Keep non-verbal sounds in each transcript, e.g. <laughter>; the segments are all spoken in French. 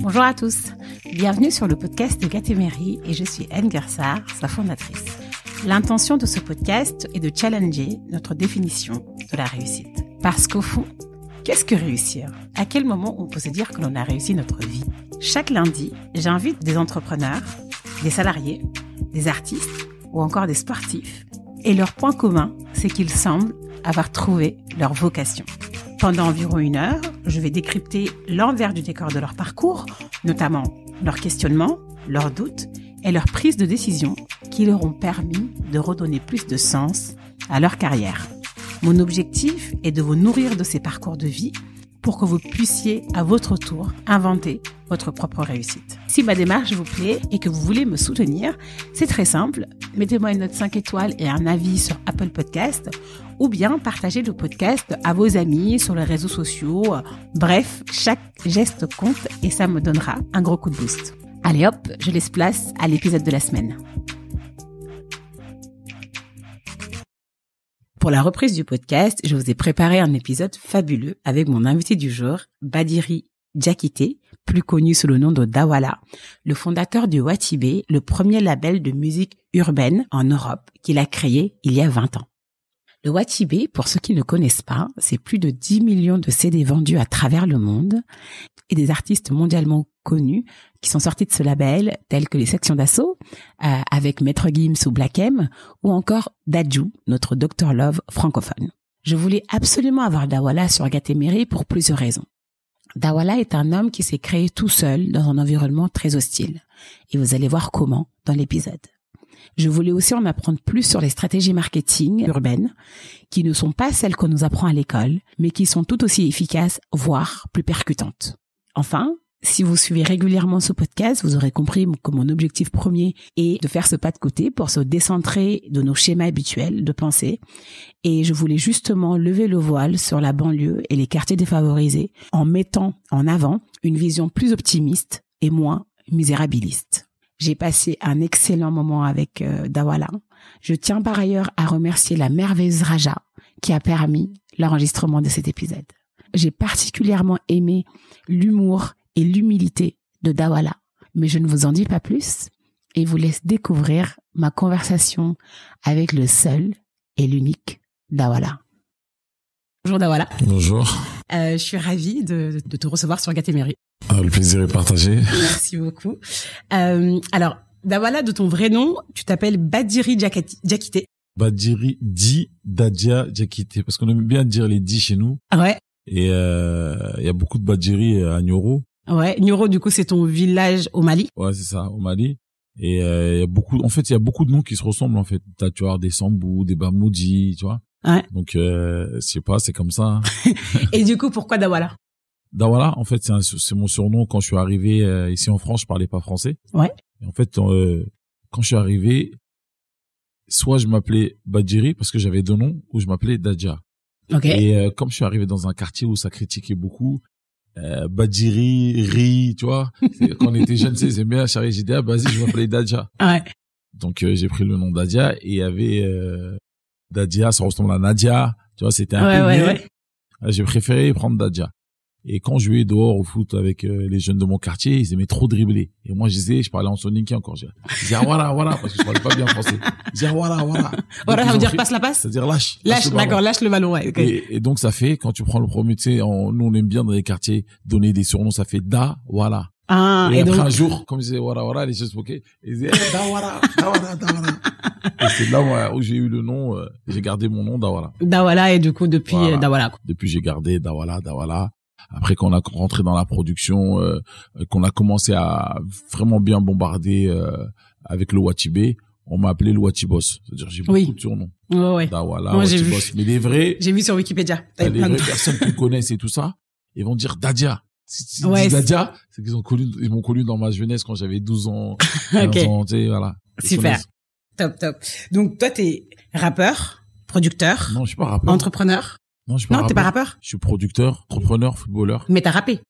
Bonjour à tous, bienvenue sur le podcast de Gatémery et je suis Anne Gersar, sa fondatrice. L'intention de ce podcast est de challenger notre définition de la réussite. Parce qu'au fond, qu'est-ce que réussir? À quel moment on peut se dire que l'on a réussi notre vie? Chaque lundi, j'invite des entrepreneurs, des salariés, des artistes ou encore des sportifs. Et leur point commun, c'est qu'ils semblent avoir trouvé leur vocation. Pendant environ une heure, je vais décrypter l'envers du décor de leur parcours, notamment leurs questionnements, leurs doutes et leurs prises de décision qui leur ont permis de redonner plus de sens à leur carrière. Mon objectif est de vous nourrir de ces parcours de vie pour que vous puissiez à votre tour inventer votre propre réussite. Si ma démarche vous plaît et que vous voulez me soutenir, c'est très simple. Mettez-moi une note 5 étoiles et un avis sur Apple Podcast ou bien partagez le podcast à vos amis sur les réseaux sociaux. Bref, chaque geste compte et ça me donnera un gros coup de boost. Allez hop, je laisse place à l'épisode de la semaine. Pour la reprise du podcast, je vous ai préparé un épisode fabuleux avec mon invité du jour, Badiri Diakité, plus connu sous le nom de Dawala, le fondateur du Watibé, le premier label de musique urbaine en Europe qu'il a créé il y a 20 ans. Le Watibé, pour ceux qui ne connaissent pas, c'est plus de 10 millions de CD vendus à travers le monde et des artistes mondialement connus qui sont sortis de ce label, tels que les sections d'assaut, euh, avec Maître Gims ou Black M, ou encore Dajou, notre Dr Love francophone. Je voulais absolument avoir Dawala sur Gatéméré pour plusieurs raisons. Dawala est un homme qui s'est créé tout seul dans un environnement très hostile. Et vous allez voir comment dans l'épisode. Je voulais aussi en apprendre plus sur les stratégies marketing urbaines, qui ne sont pas celles qu'on nous apprend à l'école, mais qui sont tout aussi efficaces, voire plus percutantes. Enfin, si vous suivez régulièrement ce podcast, vous aurez compris que mon objectif premier est de faire ce pas de côté pour se décentrer de nos schémas habituels de pensée. Et je voulais justement lever le voile sur la banlieue et les quartiers défavorisés en mettant en avant une vision plus optimiste et moins misérabiliste. J'ai passé un excellent moment avec euh, Dawala. Je tiens par ailleurs à remercier la merveilleuse Raja qui a permis l'enregistrement de cet épisode. J'ai particulièrement aimé l'humour et l'humilité de Dawala. Mais je ne vous en dis pas plus et vous laisse découvrir ma conversation avec le seul et l'unique Dawala. Bonjour Dawala. Bonjour. Euh, je suis ravie de, de te recevoir sur Gatémeri. Ah, le plaisir est partagé. Merci beaucoup. Euh, alors, Dawala, de ton vrai nom, tu t'appelles Badiri Diakité. Badiri Di Dadia Diakité. Parce qu'on aime bien dire les Di chez nous. Ouais. Et il euh, y a beaucoup de Badiri à Nyoro. Ouais, Nyoro, du coup, c'est ton village au Mali. Ouais, c'est ça, au Mali. Et euh, il y a beaucoup, en fait, il y a beaucoup de noms qui se ressemblent en fait. T'as tu vois des Sambou, des Bamoudi, tu vois. Ouais. Donc, euh, je sais pas, c'est comme ça. <laughs> Et du coup, pourquoi Dawala? Dawala, en fait, c'est, mon surnom. Quand je suis arrivé euh, ici en France, je parlais pas français. Ouais. Et en fait, euh, quand je suis arrivé, soit je m'appelais Badjiri parce que j'avais deux noms, ou je m'appelais Dadja. Ok. Et euh, comme je suis arrivé dans un quartier où ça critiquait beaucoup, euh, Badjiri, Ri, tu vois, <laughs> quand on était jeunes, c'est bien, Charlie, j'ai dit, ah, vas-y, je m'appelais Dadja. Ouais. Donc, euh, j'ai pris le nom Dadia et il y avait euh, Dadia, ça ressemble à Nadia, tu vois, c'était un Ouais, peu ouais. Ah, J'ai préféré prendre Dadia. Et quand je jouais dehors au foot avec euh, les jeunes de mon quartier, ils aimaient trop dribbler. Et moi, je disais, je parlais en soniqué encore. Je disais, ah, voilà, voilà, parce que je parlais pas bien français. Je disais, ah, voilà, voilà. Voilà, ça veut dire passe la passe C'est-à-dire lâche. Lâche, le ballon. d'accord, lâche le ballon, ouais. ok. Et, et donc, ça fait, quand tu prends le premier, tu sais, on- nous, on aime bien dans les quartiers donner des surnoms, ça fait da, voilà. Ah, et, et après donc, un jour, comme je disais, voilà, voilà, les se moquaient. Ils disaient, eh, da, voilà, da, voilà, da, voilà. <laughs> Et c'est là où j'ai eu le nom, euh, j'ai gardé mon nom, Dawala. Dawala, et du coup, depuis Voilà. Dawala. Depuis, j'ai gardé Dawala, Dawala. Après qu'on a rentré dans la production, euh, qu'on a commencé à vraiment bien bombarder euh, avec le Watibé, on m'a appelé le Watibos. C'est-à-dire j'ai beaucoup Oui. de surnoms. Ouais, ouais. Dawala, Moi, Watibos. Mais les vrais, J'ai vu sur Wikipédia. Les de- vraies personnes qui me connaissent et tout ça, ils vont dire Dadia. Si Ouais, Dadia, c'est qu'ils ont connu, ils m'ont connu dans ma jeunesse quand j'avais 12 ans, <laughs> 15 Ok. ans, voilà. Super. Top, top. Donc, toi, t'es rappeur, producteur, Non, je suis pas rappeur. entrepreneur? Non, je suis pas Non, t'es pas rappeur. rappeur Je suis producteur, entrepreneur, footballeur. Mais t'as rappé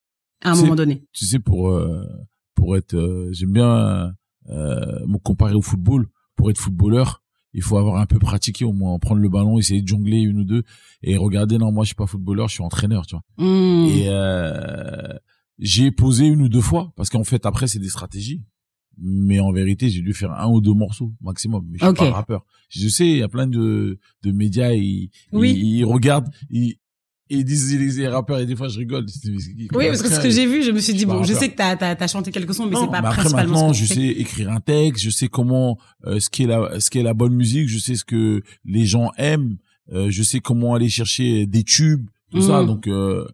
à un moment donné. tu sais pour euh, pour être euh, j'aime bien euh, me comparer au football pour être footballeur il faut avoir un peu pratiqué au moins, prendre le ballon, essayer de jongler une ou deux et regarder. Non, moi je suis pas footballeur, je suis entraîneur, tu vois. Hmm. Et euh, j'ai posé une ou deux fois parce qu'en fait après c'est des stratégies. Mais en vérité, j'ai dû faire un ou deux morceaux maximum. Mais je suis pas rappeur. Je sais, il y a plein de, de médias, ils, Oui. ils, ils regardent, ils, ils disent les, les rappeurs et des fois je rigole. Oui, parce que ce que j'ai vu, je me suis dit, bon, je sais que t'as, t'as, t'as chanté quelques sons, mais c'est pas mais après principalement maintenant, ce je que sais écrire un texte, je sais comment euh, ce qui est la ce qui est la bonne musique, je sais ce que les gens aiment, euh, je sais comment aller chercher des tubes, tout ça. Mhm. Donc euh,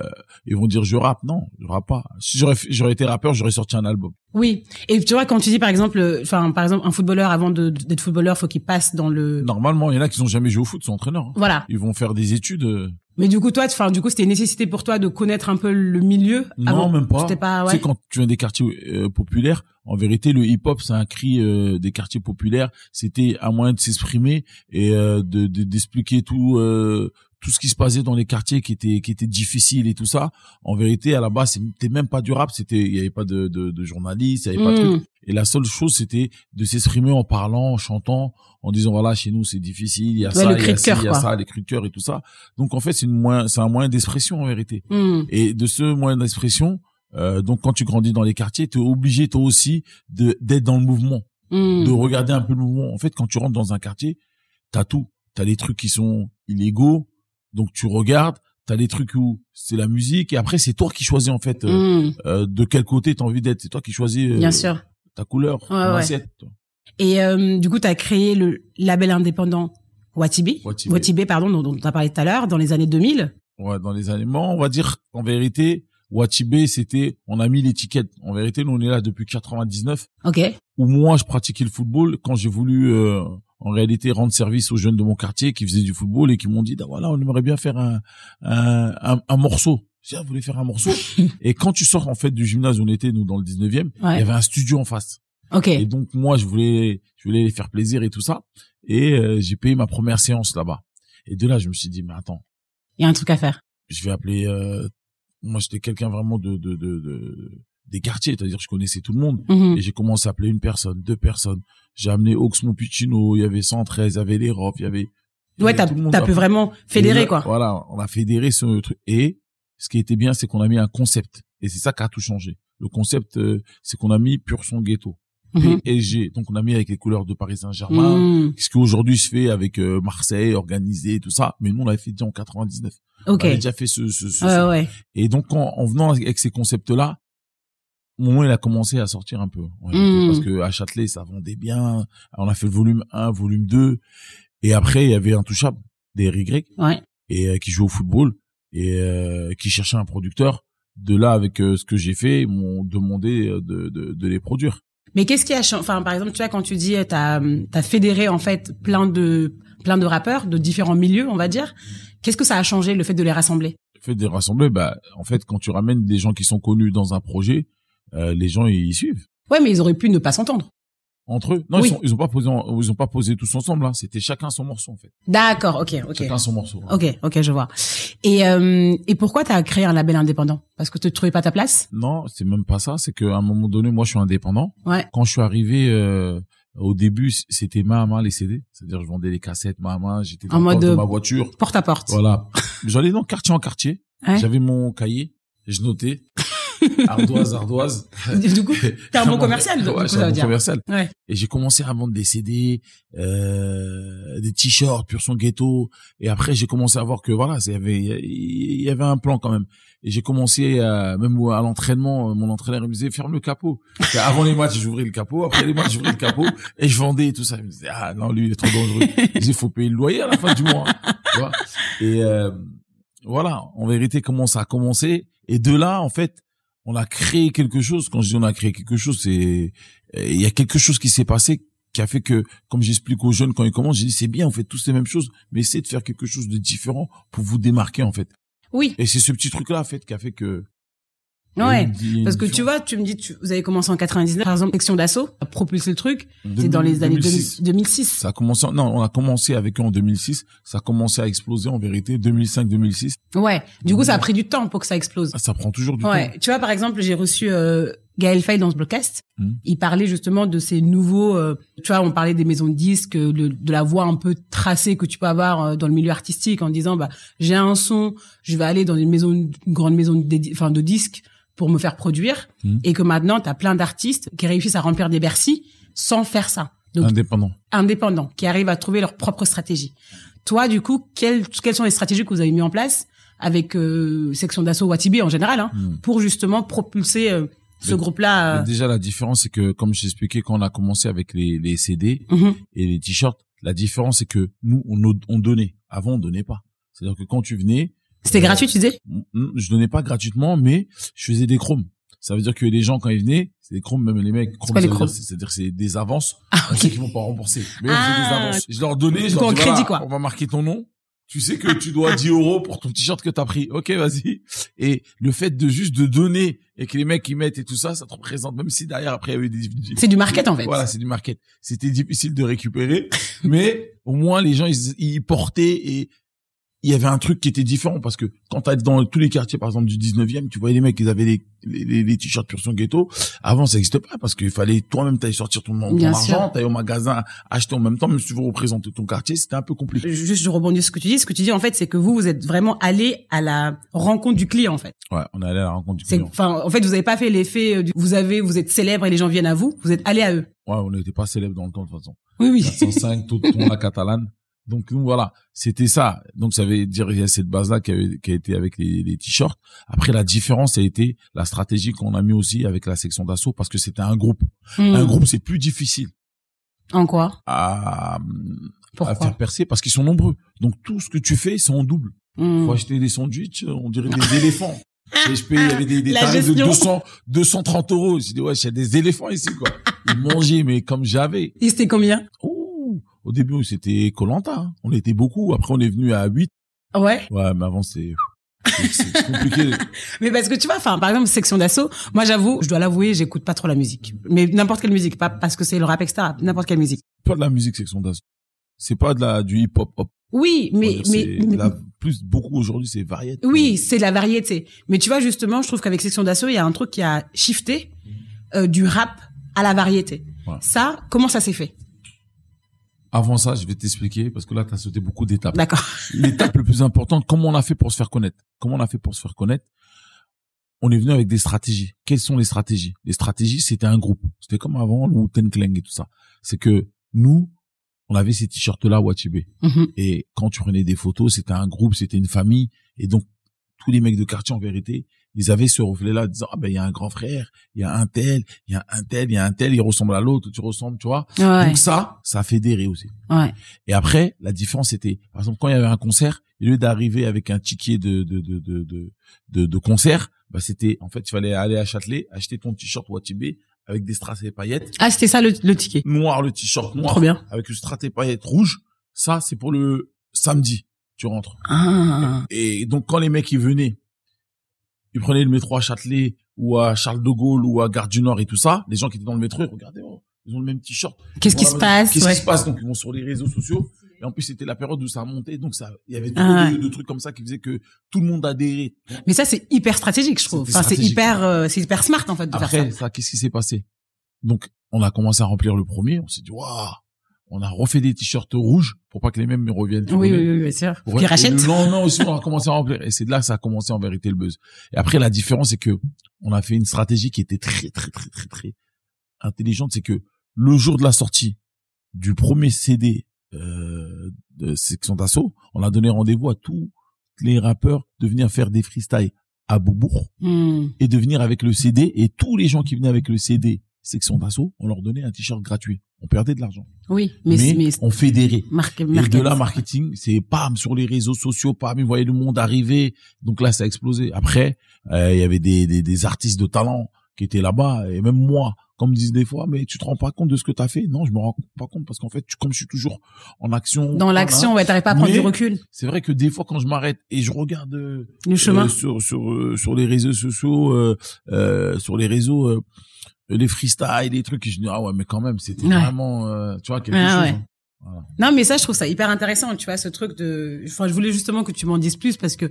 euh, ils vont dire je rappe, non, je rappe pas. Si j'aurais j'aurais été rappeur, j'aurais sorti un album. Oui. Et tu vois, quand tu dis, par exemple, euh, enfin, par exemple, un footballeur, avant de, d'être footballeur, faut qu'il passe dans le, Normalement, il y en a qui n'ont jamais joué au foot, sont entraîneurs. hein. voilà. Ils vont faire des études. euh, Mais du coup, toi, enfin, du coup, c'était une nécessité pour toi de connaître un peu le milieu. Non, avant. même pas. Pas, Tu ouais. sais, quand tu viens des quartiers euh, populaires, en vérité, le hip-hop, c'est un cri euh, des quartiers populaires. C'était un moyen de s'exprimer et euh, de de- d'expliquer tout euh, tout ce qui se passait dans les quartiers qui était qui était difficile et tout ça. En vérité, à la base, c'était même pas du rap. C'était il y avait pas de de, de journalistes, il y avait pas de trucs. Hmm. Et la seule chose, c'était de s'exprimer en parlant, en chantant, en disant voilà, chez nous c'est difficile, il y a Ouais, ça, il y a ci, il y a ça, l'écriture et tout ça. Donc en fait, c'est une moyen, c'est un moyen d'expression en vérité. Hmm. Et de ce moyen d'expression, euh, donc quand tu grandis dans les quartiers, tu es obligé toi aussi de d'être dans le mouvement, Hmm. de regarder un peu le mouvement. En fait, quand tu rentres dans un quartier, t'as tout. T'as des trucs qui sont illégaux, donc tu regardes. T'as des trucs où c'est la musique et après c'est toi qui choisis en fait euh, Hmm. euh, de quel côté t'as envie d'être. C'est toi qui choisis euh, Bien sûr. ta couleur, ton ouais. assiette. toi. Et du coup, tu as créé le label indépendant Watibi, Watibi. Watibi, pardon, dont, dont tu as parlé tout à l'heure, dans les années 2000. Ouais, dans les années, on va dire en vérité, Watibé, c'était, on a mis l'étiquette. En vérité, nous on est là depuis 99. Ok. où moi je pratiquais le football quand j'ai voulu en réalité rendre service aux jeunes de mon quartier qui faisaient du football et qui m'ont dit ah, voilà on aimerait bien faire un un, un, un morceau dit, ah, vous voulez faire un morceau? <laughs> Et quand tu sors en fait du gymnase où on était nous dans le 19e il y avait un studio en face Ok. et donc moi je voulais je voulais les faire plaisir et tout ça et euh, j'ai payé ma première séance là-bas et de là je me suis dit mais attends Il y a un truc à faire. je vais appeler euh, moi j'étais quelqu'un vraiment de, de, de, de des quartiers c'est-à-dire je connaissais tout le monde Mhm. et j'ai commencé à appeler une personne, deux personnes. J'ai amené Oxmo Puccino, il y avait 113, il y avait les Rof, il y avait... Ouais, t'as t'as pu vraiment fédérer, quoi. Voilà, on a fédéré ce truc. Et ce qui était bien, c'est qu'on a mis un concept. Et c'est ça qui a tout changé. Le concept, euh, c'est qu'on a mis pur son ghetto. Mhm. PSG. Donc on a mis avec les couleurs de Paris Saint-Germain. Mhm. Ce qui aujourd'hui se fait avec euh, Marseille, organisé, tout ça. Mais nous, on l'avait fait déjà en 99. Ok. On avait déjà fait ce... ce, ce- ce- ouais. et donc, en, en venant avec ces concepts-là, mon nom, il a commencé à sortir un peu. en réalité, Mm. Parce que à Châtelet, ça vendait bien. On a fait le volume 1, volume 2. Et après, il y avait Intouchable, des RY, Ouais. et euh, qui joue au football, et euh, qui cherchait un producteur. De là, avec euh, ce que j'ai fait, ils m'ont demandé euh, de, de, de les produire. Mais qu'est-ce qui a changé Enfin, par exemple, tu vois, quand tu dis, t'as as fédéré en fait plein de plein de rappeurs de différents milieux, on va dire. Qu'est-ce que ça a changé le fait de les rassembler? Le fait de les rassembler, bah, en fait, quand tu ramènes des gens qui sont connus dans un projet, euh, les gens, ils suivent. Ouais, mais ils auraient pu ne pas s'entendre. Entre eux. Non, Oui. ils, sont, ils ont pas posé, ils ont pas posé tous ensemble. Hein. C'était chacun son morceau en fait. D'accord. Ok. Ok. Chacun son morceau. hein. Ok. Ok. Je vois. Et euh, et pourquoi t'as créé un label indépendant? Parce que tu trouvais pas ta place? Non, c'est même pas ça. C'est qu'à un moment donné, moi, je suis indépendant. Ouais. Quand je suis arrivé, euh, au début, c'était main à main les CD. C'est-à-dire, je vendais les cassettes main à main. J'étais dans En mode, de ma voiture. Porte à porte. Voilà. <laughs> J'allais dans quartier en quartier. Ouais. J'avais mon cahier. Je notais. Ardoise, ardoise. Du coup, t'es un bon commercial. du Ouais, coup, ça un bon commercial. Ouais. Et j'ai commencé à vendre des CD, euh, des t-shirts pur son ghetto. Et après, j'ai commencé à voir que voilà, il y avait, il y avait un plan quand même. Et j'ai commencé à, même à l'entraînement, mon entraîneur me disait ferme le capot. Qu'avant les matchs, j'ouvrais le capot. Après les matchs, j'ouvrais le capot et je vendais et tout ça. Il me disait ah non lui il est trop dangereux. Il disait faut payer le loyer à la fin du mois. Tu vois et euh, voilà, en vérité comment ça a commencé. Et de là en fait, on a créé quelque chose. Quand je dis on a créé quelque chose, c'est il y a quelque chose qui s'est passé qui a fait que, comme j'explique aux jeunes quand ils commencent, j'ai dit c'est bien, on fait tous les mêmes choses, mais essayez de faire quelque chose de différent pour vous démarquer en fait. Oui. Et c'est ce petit truc-là en fait qui a fait que. Ouais. Parce que tu vois, tu me dis, tu, vous avez commencé en 99, par exemple, section d'assaut, a propulsé le truc. C'est dans 2000, les années 2006. 2000 2006. Ça a commencé, non, on a commencé avec eux en 2006. Ça a commencé à exploser en vérité 2005-2006. Ouais. Du coup, ça a pris du temps pour que ça explose. Ça prend toujours du Ouais. temps. Tu vois, par exemple, j'ai reçu euh, Gaël Faye dans ce podcast. Hmm. Il parlait justement de ces nouveaux, euh, tu vois, on parlait des maisons de disques, euh, le- de la voie un peu tracée que tu peux avoir euh, dans le milieu artistique en disant, bah, j'ai un son, je vais aller dans une maison, une grande maison de, enfin, de disques pour me faire produire. Hmm. Et que maintenant, tu as plein d'artistes qui réussissent à remplir des Bercy sans faire ça. Donc, Indépendant. indépendants, qui arrivent à trouver leur propre stratégie. Toi, du coup, quelles, quelles sont les stratégies que vous avez mis en place avec euh, Section d'Assaut Watibi en général, hein, Hmm. pour justement propulser euh, ce groupe-là euh, Déjà, la différence, c'est que, comme je t'expliquais, quand on a commencé avec les, les CD mhm. et les t-shirts, la différence, c'est que nous, on, on on donnait. Avant, on donnait pas. C'est-à-dire que quand tu venais, C'était gratuit, tu disais? Mm, je donnais pas gratuitement, mais je faisais des chromes. Ça veut dire que les gens, quand ils venaient, c'est des chromes, même les mecs, chromes, c'est-à-dire que c'est des avances. Ah, On ok. sait qu'ils vont pas rembourser. Mais Ah. des avances. Je leur donnais, je leur en dis, crédit, voilà, quoi. on va marquer ton nom. Tu sais que tu dois 10 euros pour ton t-shirt que t'as pris. Ok, vas-y. Et le fait de juste de donner et que les mecs ils mettent et tout ça, ça te représente, même si derrière après il y avait des, C'est du market, en fait. Voilà, c'est du market. C'était difficile de récupérer, <laughs> mais au moins les gens ils, ils portaient et il y avait un truc qui était différent parce que quand t'as dans tous les quartiers par exemple du 19e, tu voyais les mecs ils avaient les les, les, t-shirts pur son ghetto. Avant ça n'existait pas parce qu'il fallait toi-même t'aller sortir ton, ton argent, t'allais au magasin acheter en même temps même si tu veux représenter ton quartier, c'était un peu compliqué. Juste, je rebondis sur ce que tu dis. Ce que tu dis, en fait, c'est que vous, vous êtes vraiment allé à la rencontre du client, en fait. Ouais, on est allé à la rencontre du client. enfin, en fait, vous avez pas fait l'effet, euh, du- vous avez, vous êtes célèbre et les gens viennent à vous. Vous êtes allé à eux. Ouais, on n'était pas célèbre dans le temps de toute façon. Oui, oui. 405, tout ton la catalane. Donc voilà, c'était ça. Donc ça veut dire il y a cette base là qui, avait- qui a été avec les, les t-shirts. Après la différence a été la stratégie qu'on a mis aussi avec la section d'assaut parce que c'était un groupe. Hmm. Un groupe c'est plus difficile En quoi? À, à faire percer parce qu'ils sont nombreux. Donc tout ce que tu fais c'est en double. Hmm. Faut acheter des sandwichs, on dirait des <laughs> éléphants. Je paye, il y avait des, des tarifs de gestion. 200, 230 euros. J'ai dit ouais, il y a des éléphants ici quoi. Ils mangeaient mais comme j'avais. Et c'était combien? Ouh, au début, c'était Colanta. On était beaucoup. Après, on est venu à 8. Ouais. Ouais, mais avant, c'est compliqué. <laughs> Mais parce que tu vois, enfin, par exemple, section d'assaut, moi, j'avoue, je dois l'avouer, j'écoute pas trop la musique. Mais n'importe quelle musique, pas parce que c'est le rap, etc. N'importe quelle musique. Pas de la musique section d'assaut. C'est pas de la du hip hop hop. Oui, mais, mais, la- plus beaucoup aujourd'hui, c'est variété. oui, c'est la variété. Mais tu vois, justement, je trouve qu'avec section d'assaut, il y a un truc qui a shifté euh, du rap à la variété. Voilà. Ça, comment ça s'est fait? Avant ça, je vais t'expliquer parce que là, t'as sauté beaucoup d'étapes. D'accord. <laughs> L'étape le plus importante, comment on a fait pour se faire connaître? Comment on a fait pour se faire connaître? On est venu avec des stratégies. Quelles sont les stratégies? Les stratégies, c'était un groupe. C'était comme avant, le Clang et tout ça. C'est que nous, on avait ces t-shirts-là, Watibé. Mhm. Et quand tu prenais des photos, c'était un groupe, c'était une famille. Et donc, tous les mecs de quartier, en vérité, ils avaient ce reflet-là, disant, ah ben, il y a un grand frère, il y a un tel, il y a un tel, il y a un tel, il ressemble à l'autre, tu ressembles, tu vois. Ouais. Donc ça, ça a fédéré aussi. Ouais. Et après, la différence c'était, par exemple, quand il y avait un concert, au lieu d'arriver avec un ticket de de de de de, de, de concert, bah c'était, en fait, il fallait aller à Châtelet, acheter ton t-shirt Watibé avec des strass et paillettes, Ah, c'était ça le, le ticket. noir le t-shirt noir, Trop bien. avec le strass et paillettes rouge. Ça, c'est pour le samedi, tu rentres. Ah. Et donc quand les mecs ils venaient, ils prenaient le métro à Châtelet ou à Charles de Gaulle ou à Gare du Nord et tout ça, les gens qui étaient dans le métro, ils regardaient, oh, ils ont le même t-shirt. Qu'est-ce qui se passe? Qu'est-ce ouais. qui se passe? Donc ils vont sur les réseaux sociaux. Et en plus c'était la période où ça montait, donc ça, il y avait Ah de, de trucs comme ça qui faisaient que tout le monde adhérait. Mais ça, c'est hyper stratégique, je trouve. Enfin, c'est hyper, euh, c'est hyper smart, en fait, de faire ça. ça, qu'est-ce qui s'est passé? Donc on a commencé à remplir le premier. On s'est dit waouh, on a refait des t-shirts rouges pour pas que les mêmes me reviennent. Oui, oui, oui, bien sûr. Ouais, Qui et rachètent. Le lendemain aussi, on a commencé à remplir. Et c'est de là que ça a commencé en vérité le buzz. Et après, la différence, c'est que on a fait une stratégie qui était très, très, très, très, très intelligente. C'est que le jour de la sortie du premier CD euh, de Section d'Assaut, on a donné rendez-vous à tous les rappeurs de venir faire des freestyles à Beaubourg Hmm. et de venir avec le CD. Et tous les gens qui venaient avec le CD Section d'Assaut, on leur donnait un t-shirt gratuit. On perdait de l'argent. Oui, mais, Mais, mais, on fédérait. marque, Et de là, marketing, c'est pam sur les réseaux sociaux, pam, ils voyaient le monde arriver. Donc là, ça a explosé. Après, euh, il y avait des, des, des artistes de talent qui étaient là-bas, et même moi, comme disent des fois, mais tu te rends pas compte de ce que tu as fait? Non, je me rends pas compte parce qu'en fait, tu, comme je suis toujours en action, Dans l'action, ouais, t'arrives pas à prendre du recul. c'est vrai que des fois, quand je m'arrête et je regarde euh, Le chemin. euh, sur sur euh, sur les réseaux sociaux, sur les réseaux, euh, les freestyles, les trucs, et je dis ah ouais, mais quand même, c'était Ouais. vraiment, euh, tu vois, quelque Ouais, chose. ouais. hein. Voilà. Non, mais ça, je trouve ça hyper intéressant, tu vois, ce truc de, enfin, je voulais justement que tu m'en dises plus parce que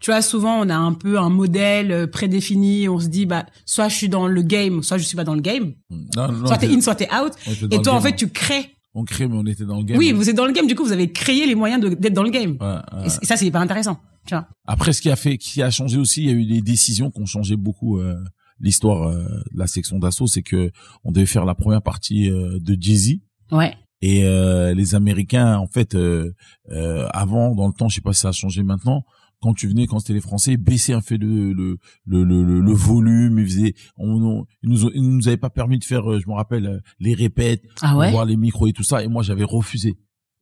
tu vois, souvent on a un peu un modèle euh, prédéfini. On se dit, bah, soit je suis dans le game, soit je suis pas dans le game. Non, non, Soit t'es in, soit t'es out. Et toi, en fait, tu crées. on crée, mais on était dans le game. Oui, vous êtes dans le game. Du coup, vous avez créé les moyens d'être dans le game. Ouais, ouais. Et ça, c'est hyper intéressant. Tu vois. Après, ce qui a fait, qui a changé aussi, il y a eu des décisions qui ont changé beaucoup euh, l'histoire euh, de la section d'assaut. C'est que on devait faire la première partie euh, de Jay-Z. Ouais. Et euh, les Américains, en fait, euh, euh, avant, dans le temps, je sais pas si ça a changé maintenant, quand tu venais, quand c'était les Français, ils baissaient un peu le le le le, le- volume, ils faisaient, on, on- ils nous ils nous avaient pas permis de faire, je me rappelle, les répètes, Ah ouais? voir les micros et tout ça. Et moi, j'avais refusé.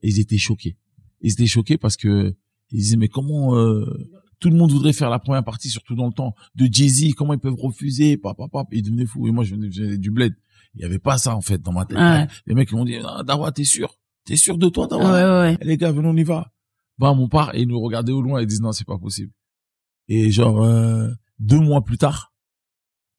Et ils étaient choqués. Ils étaient choqués parce que ils disaient mais comment euh, tout le monde voudrait faire la première partie, surtout dans le temps de Jay Z, comment ils peuvent refuser, pap, pap, pap. Ils devenaient fous. Et moi, je venais, du bled. Il y avait pas ça en fait dans ma tête. Ouais. Les mecs ils m'ont dit ah, Dawa, t'es sûr? T'es sûr de toi, Dawa? Ouais, ouais. Eh, Les gars, venons, on y va. Bam, on part et ils nous regardaient au loin et ils disent non, c'est pas possible. Et genre euh, deux mois plus tard,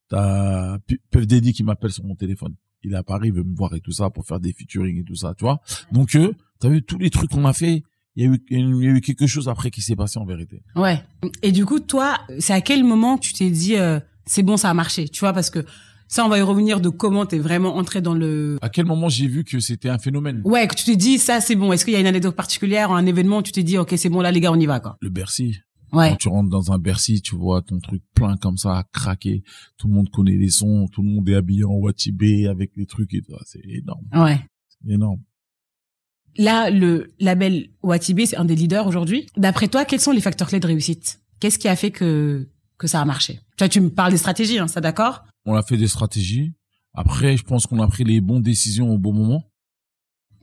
t'as P- Puff Daddy qui m'appelle sur mon téléphone. Il est à Paris, il veut me voir et tout ça pour faire des featuring et tout ça, tu vois. Donc euh, t'as vu tous les trucs qu'on a fait. Il y a eu, il y a eu quelque chose après qui s'est passé en vérité. Ouais. Et du coup, toi, c'est à quel moment tu t'es dit, euh, c'est bon, ça a marché, tu vois, parce que ça, on va y revenir de comment t'es vraiment entré dans le. À quel moment j'ai vu que c'était un phénomène? Ouais, que tu t'es dit, ça, c'est bon. Est-ce qu'il y a une anecdote particulière, un événement, où tu t'es dit, ok, c'est bon, là, les gars, on y va, quoi? Le Bercy. Ouais. Quand tu rentres dans un Bercy, tu vois ton truc plein comme ça, à craquer. Tout le monde connaît les sons, tout le monde est habillé en Watibé avec les trucs et tout. ça. C'est énorme, Ouais. c'est énorme. Là, le label Watibé, c'est un des leaders aujourd'hui. D'après toi, quels sont les facteurs clés de réussite? Qu'est-ce qui a fait que que ça a marché? Tu me parles des stratégies, hein, ça d'accord? On a fait des stratégies. Après, je pense qu'on a pris les bonnes décisions au bon moment.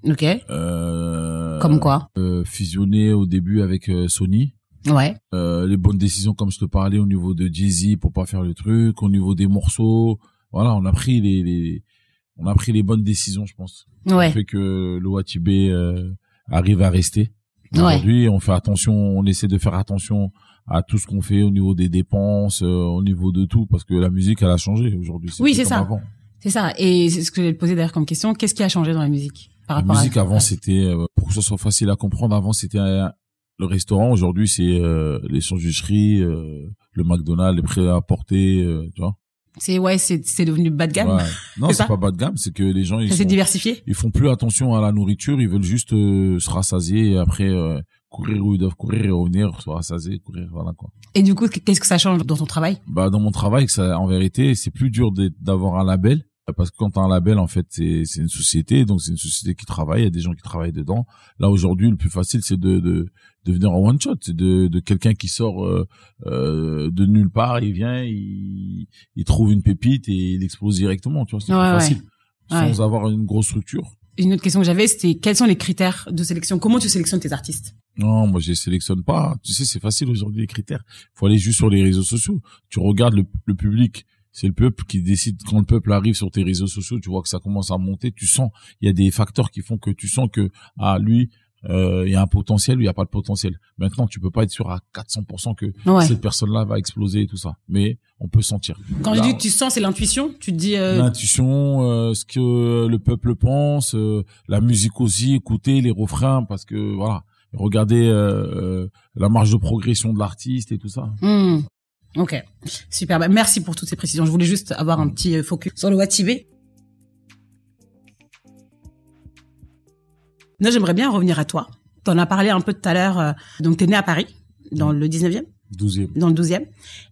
Ok. Euh, Comme quoi? euh, Fusionner au début avec euh, Sony. Ouais. Euh, les bonnes décisions, comme je te parlais, au niveau de Jay-Z pour pas faire le truc, au niveau des morceaux. Voilà, on a pris les, les on a pris les bonnes décisions, je pense. Ouais. fait que le Watibé euh, arrive à rester. Ouais. Aujourd'hui, on fait attention, on essaie de faire attention à tout ce qu'on fait au niveau des dépenses, euh, au niveau de tout, parce que la musique, elle a changé aujourd'hui. Oui, c'est ça. Avant. C'est ça. Et c'est ce que te poser d'ailleurs comme question. Qu'est-ce qui a changé dans la musique par La rapport musique à... avant, c'était euh, pour que ça soit facile à comprendre. Avant, c'était le restaurant. Aujourd'hui, c'est euh, les sandwicheries, euh, le McDonald's, les prêts à porter, euh, tu vois. C'est ouais, c'est c'est devenu bas de gamme. Ouais. Non, C'est pas bas de gamme, c'est que les gens ils sont- diversifié. ils font plus attention à la nourriture, ils veulent juste euh, se rassasier et après euh, courir où ils doivent courir et revenir, se rassasier, courir, voilà quoi. Et du coup, qu'est-ce que ça change dans ton travail? Bah dans mon travail, ça, en vérité, c'est plus dur d'avoir un label parce que quand t'as un label, en fait, c'est une société, donc c'est une société qui travaille, il y a des gens qui travaillent dedans. Là aujourd'hui, le plus facile, c'est de, de de venir en one shot, c'est de de quelqu'un qui sort euh, euh, de nulle part, il vient, il il trouve une pépite et il explose directement, tu vois, c'est Ouais, plus ouais. facile sans avoir une grosse structure. Une autre question que j'avais, c'était quels sont les critères de sélection? Comment tu sélectionnes tes artistes? Non, moi je les sélectionne pas. Tu sais, c'est facile aujourd'hui les critères. Faut aller juste sur les réseaux sociaux. Tu regardes le, le public, c'est le peuple qui décide quand le peuple arrive sur tes réseaux sociaux. Tu vois que ça commence à monter. Tu sens, il y a des facteurs qui font que tu sens que ah lui, euh, il y a un potentiel, lui il y a pas de potentiel. Maintenant, tu peux pas être sûr à 400% que Ouais. cette personne-là va exploser et tout ça. Mais on peut sentir. Quand Là, je dis que tu sens, c'est l'intuition? Tu te dis euh, L'intuition, euh, ce que le peuple pense, euh, la musique aussi, écouter les refrains parce que voilà, regarder euh, euh, la marge de progression de l'artiste et tout ça. hmm, Ok, super. Bah, merci pour toutes ces précisions. Je voulais juste avoir un petit euh, focus sur le Watibé. Là, j'aimerais bien revenir à toi. T'en as parlé un peu tout à l'heure. euh, donc, t'es né à Paris, dans le 19e, 12e. dans le 12e.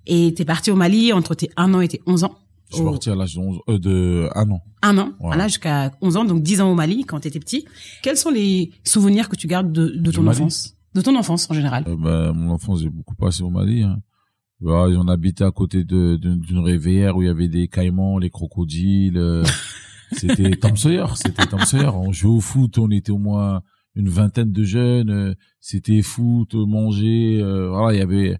Et t'es parti au Mali entre tes 1 an et tes 11 ans. Je suis Au- parti à l'âge de 11, euh, de un an. Un an, Ouais. voilà, jusqu'à 11 ans, donc 10 ans au Mali quand t'étais petit. Quels sont les souvenirs que tu gardes de, de ton enfance? De ton enfance en général Euh, bah, mon enfance, j'ai beaucoup passé au Mali. Hein. Bah, on habitait à côté de- d'une rivière où il y avait des caïmans, les crocodiles. euh, <laughs> c'était Tom Sawyer, c'était Tom Sawyer. On jouait au foot, on était au moins une vingtaine de jeunes. euh, C'était foot, manger. euh, voilà, il y avait,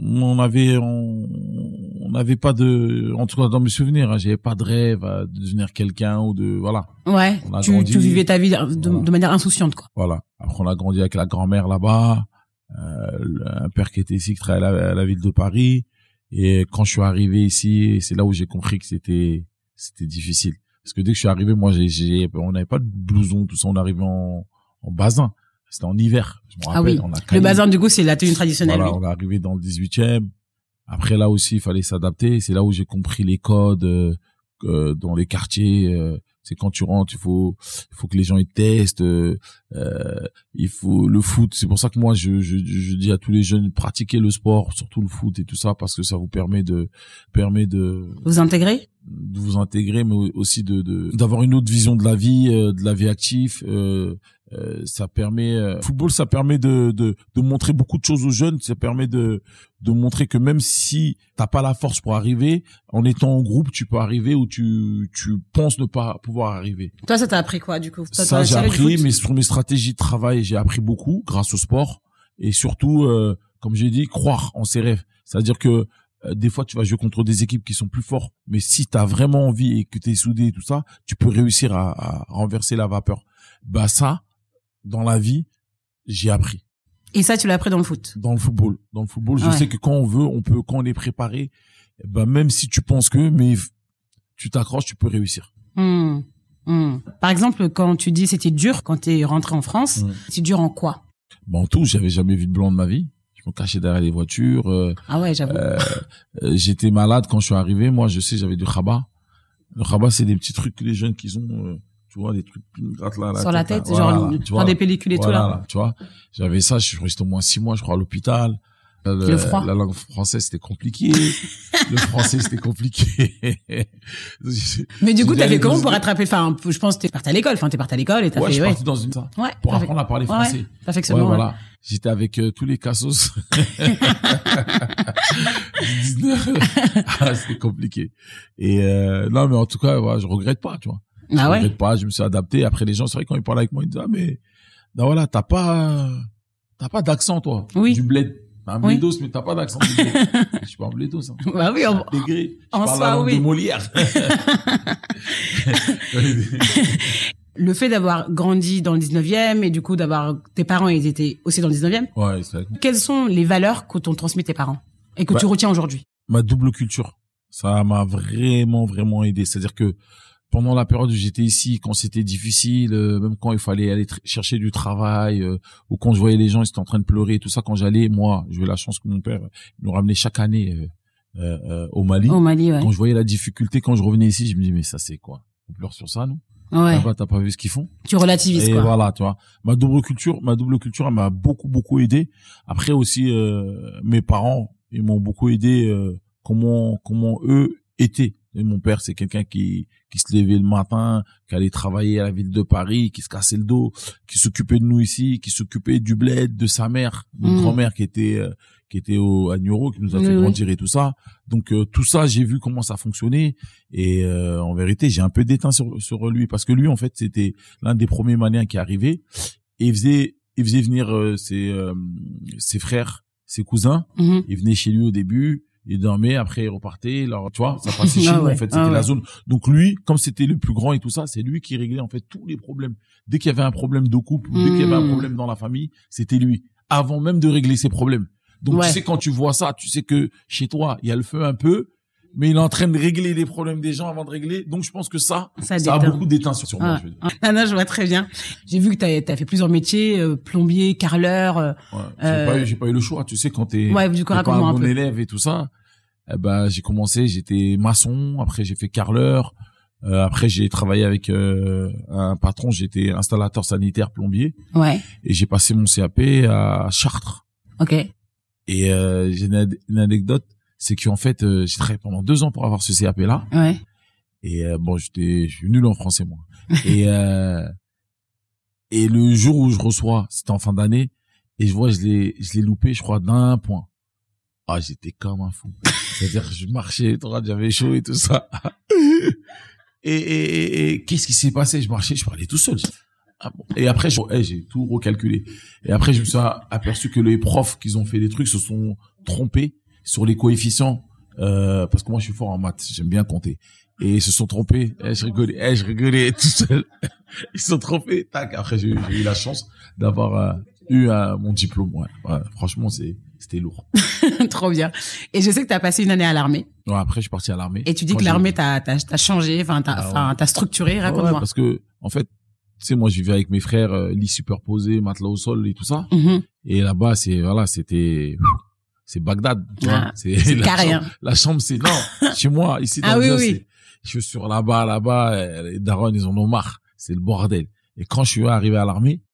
on avait, on n'avait pas de, en tout cas dans mes souvenirs, hein, j'avais pas de rêve à devenir quelqu'un ou de, voilà. Ouais, tu, grandi. tu vivais ta vie de, de manière insouciante, quoi. Voilà. Après, on a grandi avec la grand-mère là-bas, euh, un père qui était ici, qui travaillait à la, ville de Paris. Et quand je suis arrivé ici, c'est là où j'ai compris que c'était c'était difficile. Parce que dès que je suis arrivé, moi, j'ai, on n'avait pas de blouson, tout ça. On arrivait en, en basin. C'était en hiver. Je me Ah oui. on a Le bazin du goût, c'est la tenue traditionnelle. Voilà, oui. on est arrivé dans le 18e. Après là aussi, il fallait s'adapter. C'est là où j'ai compris les codes euh, euh, dans les quartiers. euh, c'est quand tu rentres, il faut, il faut que les gens ils testent. euh, euh, il faut le foot. C'est pour ça que moi, je, je, je dis à tous les jeunes pratiquez le sport, surtout le foot et tout ça, parce que ça vous permet de, permet de, Vous intégrez de vous intégrer, mais aussi de de- d'avoir une autre vision de la vie, euh, de la vie active. euh, euh, ça permet, euh, football, ça permet de, de de montrer beaucoup de choses aux jeunes. Ça permet de de montrer que même si t'as pas la force pour arriver, en étant en groupe, tu peux arriver où tu tu penses ne pas pouvoir arriver. Toi, ça t'a appris quoi, du coup? Toi, Ça, j'ai appris, mais sur mes stratégies de travail, j'ai appris beaucoup grâce au sport et surtout, euh, comme j'ai dit, croire en ses rêves. C'est-à-dire que euh, des fois, tu vas jouer contre des équipes qui sont plus fortes, mais si tu as vraiment envie et que tu es soudé et tout ça, tu peux réussir à, à renverser la vapeur. Bah ça, dans la vie, j'ai appris. Et ça, tu l'as appris dans le foot. Dans le football, dans le football, je Ouais. sais que quand on veut, on peut, quand on est préparé, bah même si tu penses que, mais tu t'accroches, tu peux réussir. Hmm. Hmm. Par exemple, quand tu dis c'était dur quand t'es rentré en France, Hmm. c'est dur en quoi? Bah, en tout, j'avais jamais vu de blanc de ma vie. Je me cachais derrière les voitures. euh, Ah ouais, j'avoue. Euh, euh, j'étais malade quand je suis arrivé. Moi, je sais, j'avais du rabat. Le rabat, c'est des petits trucs que les jeunes qu'ils ont, euh, tu vois, des trucs qui me grattent là, Sur la tête, là. genre Voilà, tu vois. des pellicules et Voilà, tout là. là, tu vois. J'avais ça, je suis resté au moins six mois, je crois, à l'hôpital. Euh, Le froid. La langue française, c'était compliqué. <laughs> le français, c'était compliqué. Mais du coup, t'as fait comment pour rattraper? Enfin, je pense que t'es parti à l'école. Enfin, t'es parti à l'école et t'as ouais, je fait suis ouais. parti dans une ça. Ouais, Pour t'as fait- apprendre à parler Ouais, français. ouais, Ouais, perfectionnement. ouais. voilà. J'étais avec euh, tous les cassos. <laughs> <laughs> 19. ah, c'était compliqué. Et euh, non, mais en tout cas, voilà, je regrette pas, tu vois. Ah je ouais. pas, je me suis adapté. Après, les gens, c'est vrai, quand ils parlaient avec moi, ils disaient, ah, mais, non, voilà, t'as pas, t'as pas d'accent, toi. Oui. Du bled. Un Oui. blédos, mais t'as pas d'accent. <laughs> je suis pas un blédos, hein. Bah oui, on- Degré. Je en parle soi, la langue oui. de Molière. <laughs> le fait d'avoir grandi dans le 19e et du coup d'avoir tes parents ils étaient aussi dans le 19e. ouais, c'est vrai. Quelles sont les valeurs que t'ont transmis tes parents et que Bah, tu retiens aujourd'hui? Ma double culture. Ça m'a vraiment, vraiment aidé. C'est-à-dire que pendant la période où j'étais ici, quand c'était difficile, euh, même quand il fallait aller chercher du travail, euh, ou quand je voyais les gens, ils étaient en train de pleurer, tout ça, quand j'allais, moi, j'ai eu la chance que mon père nous ramenait chaque année euh, euh, euh, au Mali. Au Mali, ouais. Quand je voyais la difficulté, quand je revenais ici, je me dis mais ça c'est quoi? On pleure sur ça, non? Ouais. Là-bas, t'as pas vu ce qu'ils font? Tu relativises et quoi. voilà, tu vois. Ma double culture, ma double culture, elle m'a beaucoup, beaucoup aidé. Après aussi, euh, mes parents, ils m'ont beaucoup aidé. euh, comment, comment eux étaient. Et mon père, c'est quelqu'un qui, qui se levait le matin, qui allait travailler à la ville de Paris, qui se cassait le dos, qui s'occupait de nous ici, qui s'occupait du bled de sa mère, notre Mm. grand-mère qui était, euh, qui était au, à Nuro, qui nous a fait oui. grandir et tout ça. Donc euh, tout ça, j'ai vu comment ça fonctionnait et euh, en vérité, j'ai un peu d'éteint sur, sur lui parce que lui, en fait, c'était l'un des premiers Maliens qui arrivait et il faisait, il faisait venir euh, ses, euh, ses frères, ses cousins. Mhm. Il venait chez lui au début, il dormait, après il repartait. Alors, tu vois, ça passait <laughs> chez Ah nous ouais, en fait, ah c'était la ouais. zone. Donc lui, comme c'était le plus grand et tout ça, c'est lui qui réglait en fait tous les problèmes. Dès qu'il y avait un problème de couple, ou dès qu'il y avait un Mm. problème dans la famille, c'était lui. Avant même de régler ses problèmes. Donc Ouais. tu sais quand tu vois ça, tu sais que chez toi il y a le feu un peu, mais il est en train de régler les problèmes des gens avant de régler. Donc je pense que ça, Ça ça a beaucoup d'éteint sur moi. Ah, je veux dire. ah, non, je vois très bien. J'ai vu que t'as as fait plusieurs métiers, euh, plombier, carreleur. euh, Ouais. J'ai Euh, pas eu, j'ai pas eu le choix. Tu sais quand t'es ouais, pas raconte-moi un bon élève et tout ça. Ben j'ai commencé, j'étais maçon. Après j'ai fait carreleur. Euh, après j'ai travaillé avec euh, un patron. J'étais installateur sanitaire plombier Ouais, et j'ai passé mon CAP à Chartres. ok. Et euh, j'ai une anecdote, c'est qu'en fait euh, j'ai travaillé pendant deux ans pour avoir ce CAP là. Ouais. Et euh, bon, j'étais, je suis nul en français moi. <laughs> Et euh, et le jour où je reçois, c'était en fin d'année, et je vois, je l'ai, je l'ai loupé, je crois, d'un point. Ah, j'étais comme un fou. C'est-à-dire, je marchais, j'avais chaud et tout ça. Et, et, et, qu'est-ce qui s'est passé? Je marchais, je parlais tout seul. Ah. Et après, eh, j'ai tout recalculé. Et après, je me suis aperçu que les profs qui ont fait des trucs se sont trompés sur les coefficients. Euh, parce que moi, je suis fort en maths, j'aime bien compter. Et ils se sont trompés. Eh, je rigolais, eh, je rigolais <laughs> tout seul. Ils se sont trompés. Tac. Après, j'ai eu la chance d'avoir euh, eu euh, mon diplôme. Franchement, c'est c'était lourd. <laughs> Trop bien. Et je sais que t'as passé une année à l'armée. Ouais, après, je suis parti à l'armée. Et tu dis Quand que l'armée t'a t'as t'as changé, enfin t'as Ah ouais. structuré. Ouais, Raconte-moi. parce que en fait, tu sais, moi, je vivais avec mes frères, euh, lit superposé, matelas au sol et tout ça. Mhm. Et là-bas, c'est voilà, c'était c'est Bagdad, tu vois. Ah, c'est c'est <laughs> la hein. la chambre, c'est non, chez moi, ici dans Ah oui, je suis sur là-bas, là-bas, les darons, ils en ont marre, c'est le bordel. Et quand je suis arrivé à l'armée, ah,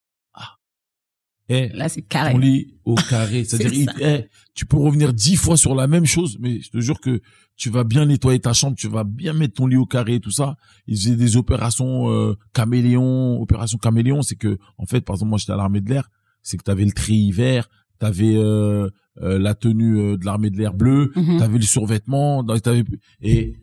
eh, Là, c'est ton carré. lit au carré, <laughs> c'est-à-dire, eh, tu peux revenir dix fois sur la même chose, mais je te jure que tu vas bien nettoyer ta chambre, tu vas bien mettre ton lit au carré, tout ça. Ils faisaient des opérations euh, caméléon, opération caméléon, c'est que en fait, par exemple, moi j'étais à l'armée de l'air, c'est que tu avais le treillis vert, tu avais euh, euh, la tenue euh, de l'armée de l'air bleue, Mhm. tu avais le survêtement, donc t'avais et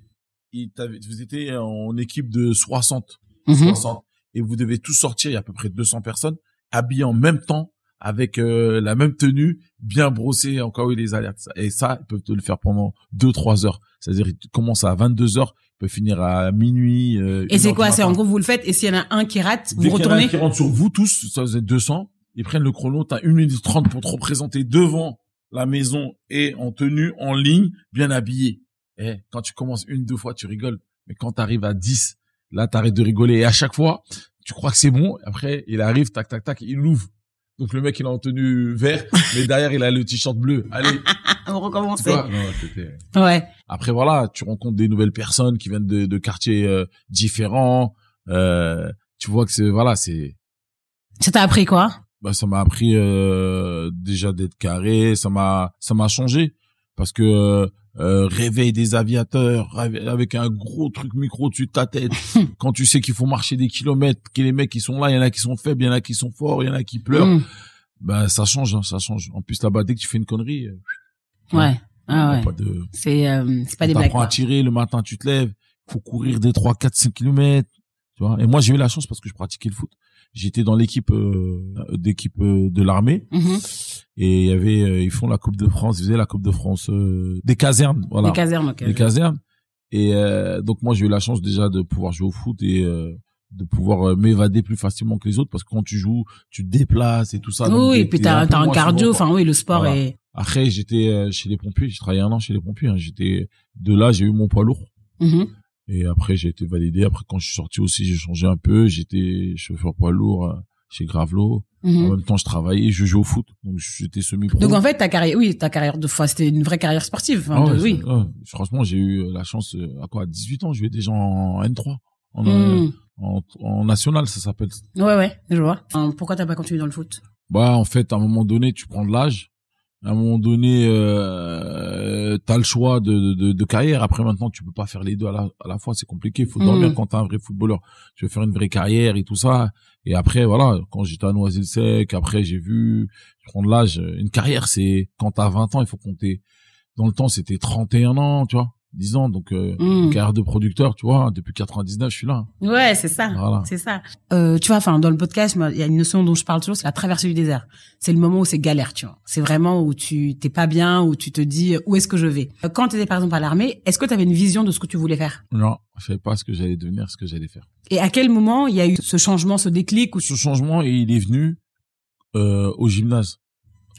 t'avait- vous étiez en équipe de 60, Mhm. 60 et vous devez tous sortir, il y a à peu près 200 personnes habillés en même temps avec euh, la même tenue, bien brossée en cas où il les alertes. Et ça, ils peuvent te le faire pendant 2-3 heures. C'est-à-dire, ils commencent à 22 heures, ils peuvent finir à minuit. euh, Et c'est quoi? C'est en gros, vous le faites, et s'il y en a un qui rate, Dès vous qu'il y en a un retournez qui rentre sur vous tous, ça vous êtes 200, ils prennent le chrono, t'as 1 minute 30 pour te représenter devant la maison et en tenue, en ligne, bien habillé. Eh, quand tu commences une, deux fois, tu rigoles. Mais quand t'arrives à 10, là, t'arrêtes de rigoler. Et à chaque fois, tu crois que c'est bon. Après, il arrive, tac, tac, tac, il l'ouvre. Donc le mec, il est en tenue vert, <laughs> mais derrière, il a le t-shirt bleu. Allez, <laughs> On recommence. Ouais. Après voilà, tu rencontres des nouvelles personnes qui viennent de, de quartiers euh, différents. Euh, tu vois que c'est voilà, c'est Ça t'a appris quoi? Bah ça m'a appris euh, déjà d'être carré, ça m'a ça m'a changé parce que euh, réveil des aviateurs avec un gros truc micro dessus de ta tête <laughs> quand tu sais qu'il faut marcher des kilomètres, que les mecs qui sont là, il y en a qui sont faibles, il y en a qui sont forts, il y en a qui pleurent, Mm. bah ça change hein, ça change. En plus là-bas dès que tu fais une connerie, euh, Ouais. Ah ouais. C'est euh, c'est pas des blagues. t'apprend à tirer le matin tu te lèves faut courir des 3 4 5 kilomètres tu vois et moi j'ai eu la chance parce que je pratiquais le foot j'étais dans l'équipe euh, d'équipe euh, de l'armée Mhm. et il y avait euh, ils font la coupe de France ils faisaient la coupe de France euh, des casernes voilà Des casernes, ok. des casernes et euh, donc moi j'ai eu la chance déjà de pouvoir jouer au foot et euh, de pouvoir m'évader plus facilement que les autres parce que quand tu joues tu te déplaces et tout ça oui, et puis t'as un moins cardio. Enfin, oui, le sport Voilà. est. après j'étais chez les pompiers j'ai travaillé un an chez les pompiers hein. j'étais de là j'ai eu mon poids lourd Mhm. Et après, j'ai été validé. Après, quand je suis sorti aussi, j'ai changé un peu. J'étais chauffeur poids lourd euh, chez Gravelot. Mhm. En même temps, je travaillais, je jouais au foot. Donc, j'étais semi-pro. Donc en fait, ta carrière, oui, ta carrière de fois, c'était une vraie carrière sportive. Enfin, Ah ouais, de- oui. ouais. Franchement, j'ai eu la chance, euh, à quoi, à 18 ans, je jouais déjà en N3. En, euh, Mm. en, en national, ça s'appelle. Ouais, ouais, je vois. Hein, Pourquoi t'as pas continué dans le foot? Bah, en fait, à un moment donné, tu prends de l'âge. À un moment donné, euh, t'as le choix de, de, de carrière. Après, maintenant, tu peux pas faire les deux à la, à la fois. C'est compliqué. Il faut Mm. dormir quand t'es un vrai footballeur. Tu veux faire une vraie carrière et tout ça. Et après, voilà, quand j'étais à Noisy-le-Sec, après, j'ai vu, je prends de l'âge. Une carrière, c'est, quand t'as 20 ans, il faut compter. Dans le temps, c'était 31 ans, tu vois. 10 ans. Donc, euh, Mm. carrière de producteur, tu vois. Depuis 99, je suis là. Ouais, c'est ça. Voilà. C'est ça. Euh, tu vois, enfin, dans le podcast, il y a une notion dont je parle toujours, c'est la traversée du désert. C'est le moment où c'est galère, tu vois. C'est vraiment où tu t'es pas bien, où tu te dis où est-ce que je vais? Euh, Quand tu étais par exemple à l'armée, est-ce que tu avais une vision de ce que tu voulais faire? Non, je savais pas ce que j'allais devenir, ce que j'allais faire. Et à quel moment il y a eu ce changement, ce déclic où tu... ce changement il est venu euh, au gymnase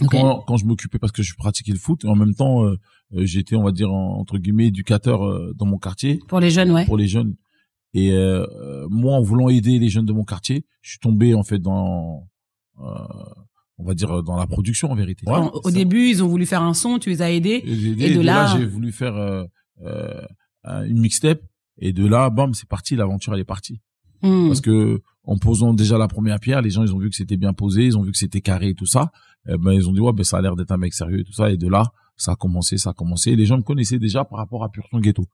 quand, quand je m'occupais parce que je pratiquais le foot et en même temps euh, euh, j'étais on va dire en- entre guillemets éducateur euh, dans mon quartier pour les jeunes, ouais. pour les jeunes et euh, euh, moi en voulant aider les jeunes de mon quartier je suis tombé en fait dans euh, on va dire dans la production en vérité En- au début, ils ont voulu faire un son, tu les as aidés. et, et de là- j'ai voulu faire euh, euh, un- une mixtape et de là bam c'est parti l'aventure elle est partie Hmm. parce que en posant déjà la première pierre, les gens ils ont vu que c'était bien posé, ils ont vu que c'était carré et tout ça. Eh ben ils ont dit ouais ben ça a l'air d'être un mec sérieux et tout ça et de là ça a commencé, ça a commencé. Et les gens me connaissaient déjà par rapport à Pur Son Ghetto.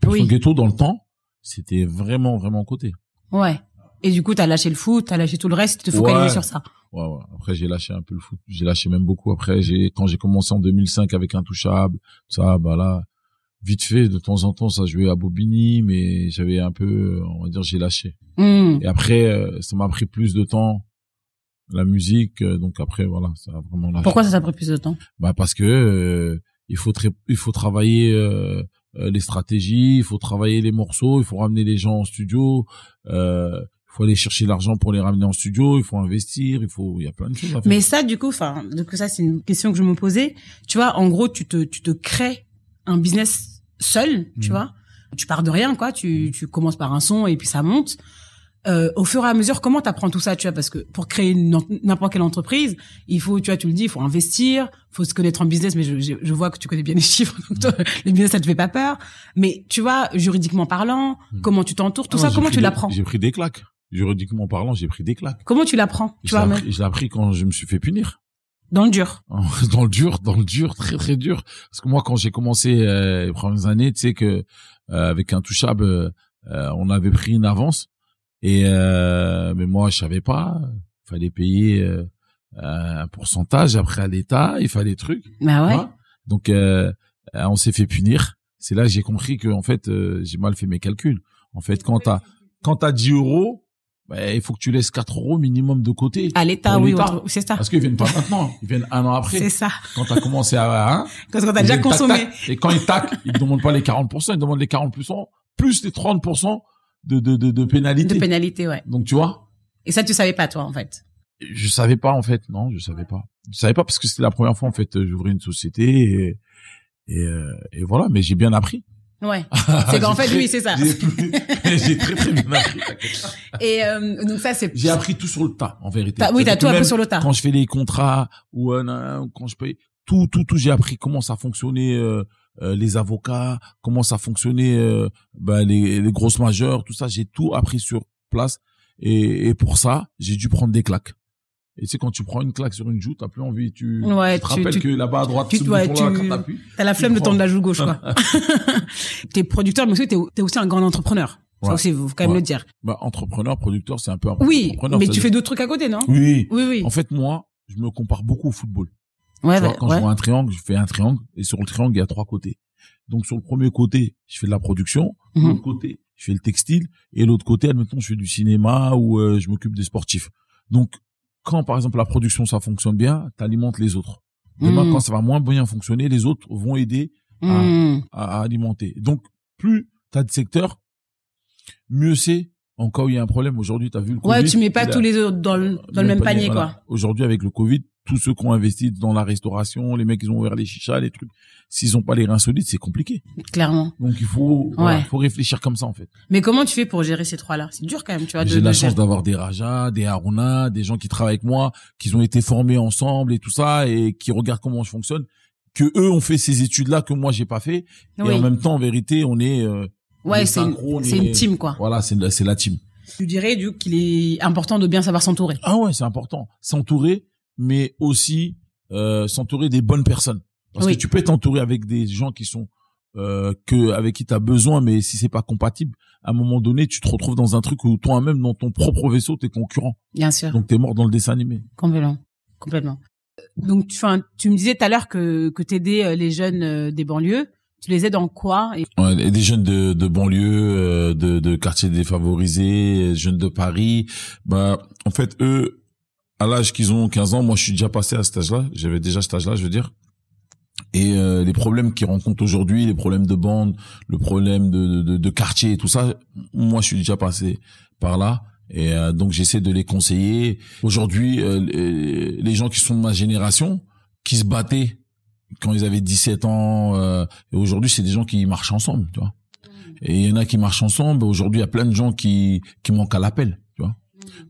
Pur Oui. Son Ghetto dans le temps, c'était vraiment vraiment côté. Ouais. Et du coup, t'as lâché le foot, t'as lâché tout le reste, tu te focaliser Ouais. sur ça. Ouais, ouais. Après j'ai lâché un peu le foot, j'ai lâché même beaucoup. Après j'ai quand j'ai commencé en 2005 avec Intouchable, ça bah là vite fait de temps en temps ça jouait à Bobigny mais j'avais un peu on va dire j'ai lâché. Hmm. Et après, euh, ça m'a pris plus de temps, la musique. euh, donc après, voilà, ça a vraiment lâché. Pourquoi ça t'a pris plus de temps? Bah parce que euh, il faut très, il faut travailler euh, euh, les stratégies, il faut travailler les morceaux, il faut ramener les gens en studio, euh, il faut aller chercher l'argent pour les ramener en studio, il faut investir, il faut, il y a plein de choses à faire. Mais ça, du coup, enfin, donc ça, c'est une question que je me posais. Tu vois, en gros, tu te, tu te crées un business seul, tu Mhm. vois? Tu pars de rien, quoi. Tu, tu commences par un son et puis ça monte. Euh, au fur et à mesure, comment t'apprends tout ça, tu vois? Parce que pour créer n'importe quelle entreprise, il faut, tu vois, tu le dis, il faut investir, faut se connaître en business. Mais je, je, je vois que tu connais bien les <laughs> chiffres, donc toi, le business ça te fait pas peur. Mais tu vois, juridiquement parlant, Mhm. comment tu t'entoures, tout Ah ça, non, comment tu l'apprends? J'ai pris des claques. Juridiquement parlant, j'ai pris des claques. Comment tu l'apprends Tu Je vois, je l'ai appris quand je me suis fait punir. dans le dur. <laughs> dans le dur, dans le dur, très très dur. Parce que moi, quand j'ai commencé euh, les premières années, tu sais que euh, avec Intouchable, euh, on avait pris une avance. Et euh, mais moi, je savais pas. Il fallait payer euh, un pourcentage après à l'État. Il fallait trucs. Bah ouais. Donc, euh, on s'est fait punir. C'est là que j'ai compris que en fait, euh, j'ai mal fait mes calculs. En fait, quand t'as quand t'as 10 euros, bah, il faut que tu laisses 4 euros minimum de côté. À l'État, oui, c'est ça. Parce qu'ils viennent pas maintenant, ils viennent un an après C'est ça. quand t'as commencé à hein, <laughs> Parce que t'as déjà tac, consommé. tac. et quand ils taquent, ils ne demandent pas les 40%, ils demandent les 40% plus les 30% de de de, de pénalité. De pénalité, ouais. Donc tu vois, Et ça, tu savais pas, toi, en fait? je savais pas en fait, non, je savais pas. Je savais pas parce que c'était la première fois en fait, euh, j'ouvrais une société et et, euh, et voilà, mais j'ai bien appris. Ouais. <laughs> C'est qu'en fait, oui, c'est ça. <laughs> <laughs> J'ai très très bien appris. Et euh, donc ça, c'est. J'ai appris tout sur le tas en vérité. Oui, t'as tout appris sur le tas. Quand je fais les contrats ou euh, ou quand je paye, tout tout tout, j'ai appris comment ça fonctionnait. euh, euh, les avocats, comment ça fonctionnait, euh, ben, les, les grosses majeures, tout ça, j'ai tout appris sur place. Et, et pour ça, j'ai dû prendre des claques. Et tu sais, quand tu prends une claque sur une joue, t'as plus envie. Tu, Ouais, tu te tu- rappelles tu- que là-bas à droite, tu- ce ouais, bouton-là, tu- quand t'appuies, T'as la flemme de tendre la joue gauche, quoi. <laughs> t'es producteur, mais aussi t'es, t'es aussi un grand entrepreneur. Ça Ouais. aussi, faut quand même le dire. bah, entrepreneur, producteur, c'est un peu un Oui, mais ça tu fais d'autres trucs à côté, non? Oui. Oui, oui. En fait, moi, je me compare beaucoup au football. Ouais, Tu vois, bah, quand ouais. je vois un triangle, je fais un triangle et sur le triangle, il y a trois côtés. Donc sur le premier côté, je fais de la production, Mhm. l'autre côté, je fais le textile et l'autre côté, admettons, je fais du cinéma ou euh, je m'occupe des sportifs. Donc quand par exemple la production ça fonctionne bien, t'alimentes les autres. Demain Mhm. quand ça va moins bien fonctionner, les autres vont aider à, à- à alimenter. Donc plus t'as de secteurs, mieux c'est. En cas où il y a un problème, aujourd'hui, t'as vu le Covid. Ouais, tu mets pas tous les autres dans le, dans le même panier, voilà. quoi. Aujourd'hui, avec le Covid, tous ceux qui ont investi dans la restauration, les mecs qui ont ouvert les chichas, les trucs, s'ils ont pas les reins solides, c'est compliqué. Clairement. Donc il faut, voilà, faut réfléchir comme ça en fait. Mais comment tu fais pour gérer ces trois-là? C'est dur quand même, tu vois. J'ai la de chance d'avoir des Raja, des Haruna, des gens qui travaillent avec moi, qui ont été formés ensemble et tout ça, et qui regardent comment je fonctionne, que eux ont fait ces études-là que moi j'ai pas fait, et en même temps, en vérité, on est, euh, Ouais, est c'est une, est- une team, quoi. Voilà, c'est la- c'est la team. Tu dirais, du coup, qu'il est important de bien savoir s'entourer. Ah ouais, c'est important. S'entourer, mais aussi euh, s'entourer des bonnes personnes. Parce Oui. que tu peux t'entourer avec des gens qui sont euh, que avec qui tu as besoin, mais si c'est pas compatible, à un moment donné, tu te retrouves dans un truc où toi-même, dans ton propre vaisseau, t'es concurrent. Bien sûr. Donc t'es mort dans le dessin animé. Complètement. Complètement. Donc, tu, enfin, tu me disais tout à l'heure que, que t'aidais euh, les jeunes euh, des banlieues. Tu les aides en quoi et... Ouais, des jeunes de, de banlieue, euh, de, de quartiers défavorisés, euh, jeunes de Paris, bah en fait eux, à l'âge qu'ils ont 15 ans, moi je suis déjà passé à cet âge-là, j'avais déjà cet âge-là, je veux dire. Et euh, les problèmes qu'ils rencontrent aujourd'hui, les problèmes de bande, le problème de, de, de quartier et tout ça, moi je suis déjà passé par là. Et euh, donc j'essaie de les conseiller. Aujourd'hui, euh, les, gens qui sont de ma génération, qui se battaient quand ils avaient 17 ans, euh, et aujourd'hui c'est des gens qui marchent ensemble, tu vois. Et il y en a qui marchent ensemble. Aujourd'hui, il y a plein de gens qui qui manquent à l'appel.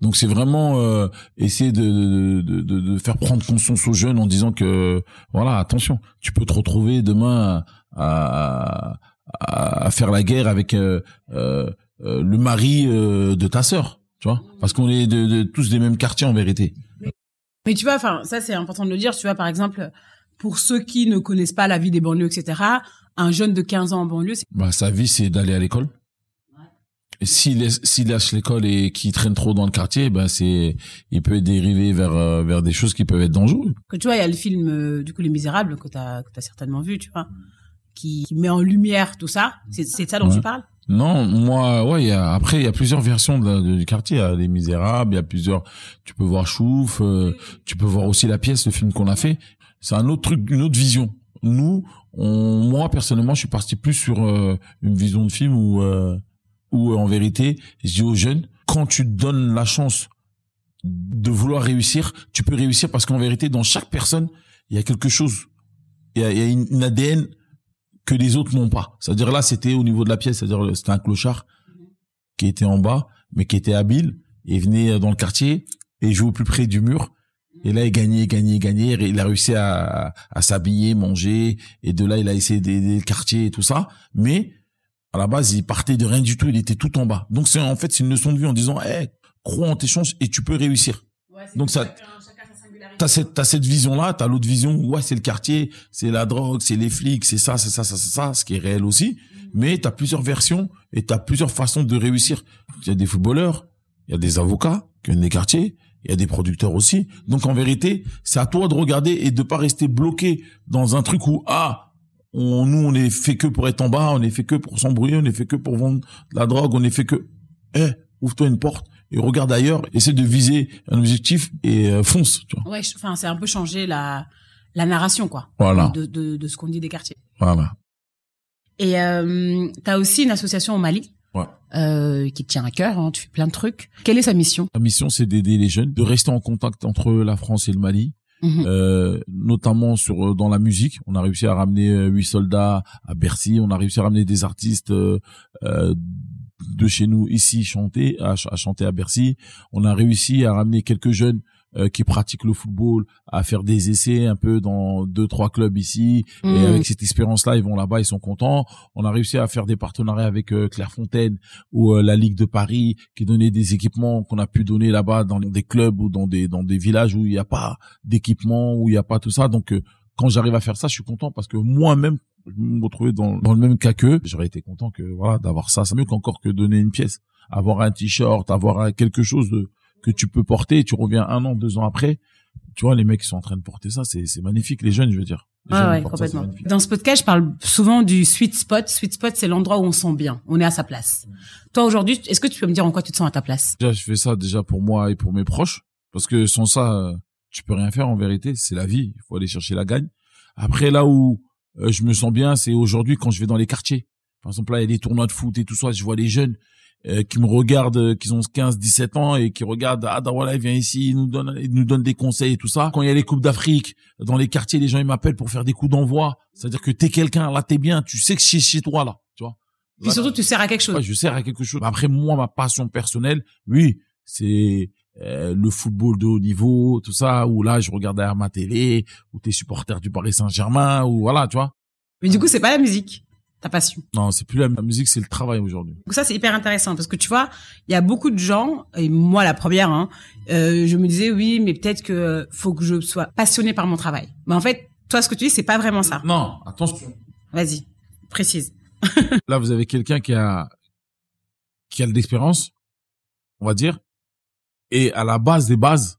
Donc c'est vraiment euh, essayer de, de, de, de faire prendre conscience aux jeunes en disant que voilà attention tu peux te retrouver demain à, à, à faire la guerre avec euh, euh, euh, le mari euh, de ta sœur tu vois parce qu'on est de, de- tous des mêmes quartiers en vérité Mais tu vois, enfin, ça c'est important de le dire. Tu vois, par exemple, pour ceux qui ne connaissent pas la vie des banlieues, etc., un jeune de 15 ans en banlieue, c'est bah sa vie c'est d'aller à l'école s'il laisse- s'il lâche l'école et qu'il traîne trop dans le quartier ben c'est il peut dériver vers euh, vers des choses qui peuvent être dangereuses que tu vois, il y a le film euh, du coup Les Misérables que t'as que t'as certainement vu, tu vois, qui, qui met en lumière tout ça. C'est c'est de ça dont Ouais. tu parles? Non, moi, ouais, y a, après, il y a plusieurs versions de la- de- du quartier. Il y a Les Misérables, il y a plusieurs, tu peux voir Chouf, euh, tu peux voir aussi La Pièce, le film qu'on a fait. C'est un autre truc, une autre vision. Nous, on, moi, personnellement, je suis parti plus sur euh, une vision de film où, euh, où, euh, en vérité, je dis aux jeunes, quand tu donnes la chance de vouloir réussir, tu peux réussir parce qu'en vérité, dans chaque personne, il y a quelque chose. Il y a, une, ADN que les autres n'ont pas. C'est-à-dire là, c'était au niveau de la pièce, c'est-à-dire c'était un clochard qui était en bas mais qui était habile. Il venait dans le quartier et jouait au plus près du mur. Et là, il gagnait, gagnait, gagnait. Il a réussi à s'habiller, manger. Et de là, il a essayé d'aider le quartier et tout ça. Mais à la base, il partait de rien du tout. Il était tout en bas. Donc, c'est en fait, c'est une leçon de vie en disant, hey, crois en tes chances et tu peux réussir. Donc, ça, t'as cette, t'as cette vision-là, t'as l'autre vision, ouais, c'est le quartier, c'est la drogue, c'est les flics, c'est ça, c'est ça, ça, c'est ça, ce qui est réel aussi. Mais t'as plusieurs versions et t'as plusieurs façons de réussir. Il y a des footballeurs, il y a des avocats qui ont des quartiers, il y a des producteurs aussi. Donc en vérité, c'est à toi de regarder et de pas rester bloqué dans un truc où ah on, nous on est fait que pour être en bas, on est fait que pour s'embrouiller, on est fait que pour vendre de la drogue, on est fait que eh ouvre-toi une porte et regarde ailleurs, essaie de viser un objectif et euh, fonce. Tu vois. Ouais, enfin c'est un peu changer la la narration quoi. Voilà. De de, de ce qu'on dit des quartiers. Voilà. Et euh, tu as aussi une association au Mali Ouais. euh, qui te tient à cœur, hein, tu fais plein de trucs. Quelle est sa mission? La mission c'est d'aider les jeunes, de rester en contact entre la France et le Mali. Mhm. Euh, notamment sur euh, dans la musique. On a réussi à ramener euh, huit soldats à Bercy. On a réussi à ramener des artistes de chez nous ici chanter à, ch- à chanter à Bercy. On a réussi à ramener quelques jeunes euh, qui pratiquent le football à faire des essais un peu dans deux trois clubs ici. Et Mhm. avec cette expérience-là, ils vont là-bas, ils sont contents. On a réussi à faire des partenariats avec euh, Clairefontaine ou euh, la Ligue de Paris, qui donnait des équipements qu'on a pu donner là-bas dans des clubs ou dans des dans des villages où il n'y a pas d'équipement, où il n'y a pas tout ça. Donc euh, quand j'arrive à faire ça, je suis content parce que moi-même, je me retrouvais dans, dans le même cas qu'eux. J'aurais été content que voilà d'avoir ça. C'est mieux qu'encore que donner une pièce. Avoir un t-shirt, avoir un- quelque chose de, que tu peux porter. et Tu reviens un an, deux ans après. Tu vois, les mecs qui sont en train de porter ça, c'est c'est magnifique. Les jeunes, je veux dire. Les Ouais, ça, complètement. Dans ce podcast, je parle souvent du sweet spot. Sweet spot, c'est l'endroit où on se sent bien. On est à sa place. Toi, aujourd'hui, est-ce que tu peux me dire en quoi tu te sens à ta place? Déjà, je fais ça déjà pour moi et pour mes proches, parce que sans ça, euh, tu peux rien faire en vérité. C'est la vie. Il faut aller chercher la gagne. Après, là où euh, je me sens bien, c'est aujourd'hui quand je vais dans les quartiers. Par exemple, là, il y a des tournois de foot et tout ça. Je vois les jeunes euh, qui me regardent, euh, qui ont 15, 17 ans et qui regardent, ah, Dawala, il vient ici, il nous donne, il nous donne des conseils et tout ça. Quand il y a les Coupes d'Afrique, dans les quartiers, les gens, ils m'appellent pour faire des coups d'envoi. C'est-à-dire que t'es quelqu'un, là, t'es bien, tu sais que c'est chez toi, là, tu vois. Puis surtout, tu sers à quelque chose. Ouais, je sers à quelque chose. Après, moi, ma passion personnelle, oui, c'est euh, le football de haut niveau, tout ça, où là, je regarde derrière ma télé, où t'es supporter du Paris Saint-Germain, ou voilà, tu vois. Mais du coup, c'est pas la musique, ta passion. Non, c'est plus la, musique, c'est le travail aujourd'hui. Donc ça, c'est hyper intéressant parce que tu vois, il y a beaucoup de gens, et moi la première, hein, euh, je me disais oui, mais peut-être que faut que je sois passionnée par mon travail. Mais en fait, toi, ce que tu dis, c'est pas vraiment ça. Non, attention. Vas-y, précise. <laughs> Là, vous avez quelqu'un qui a, qui a de l'expérience, on va dire, et à la base des bases,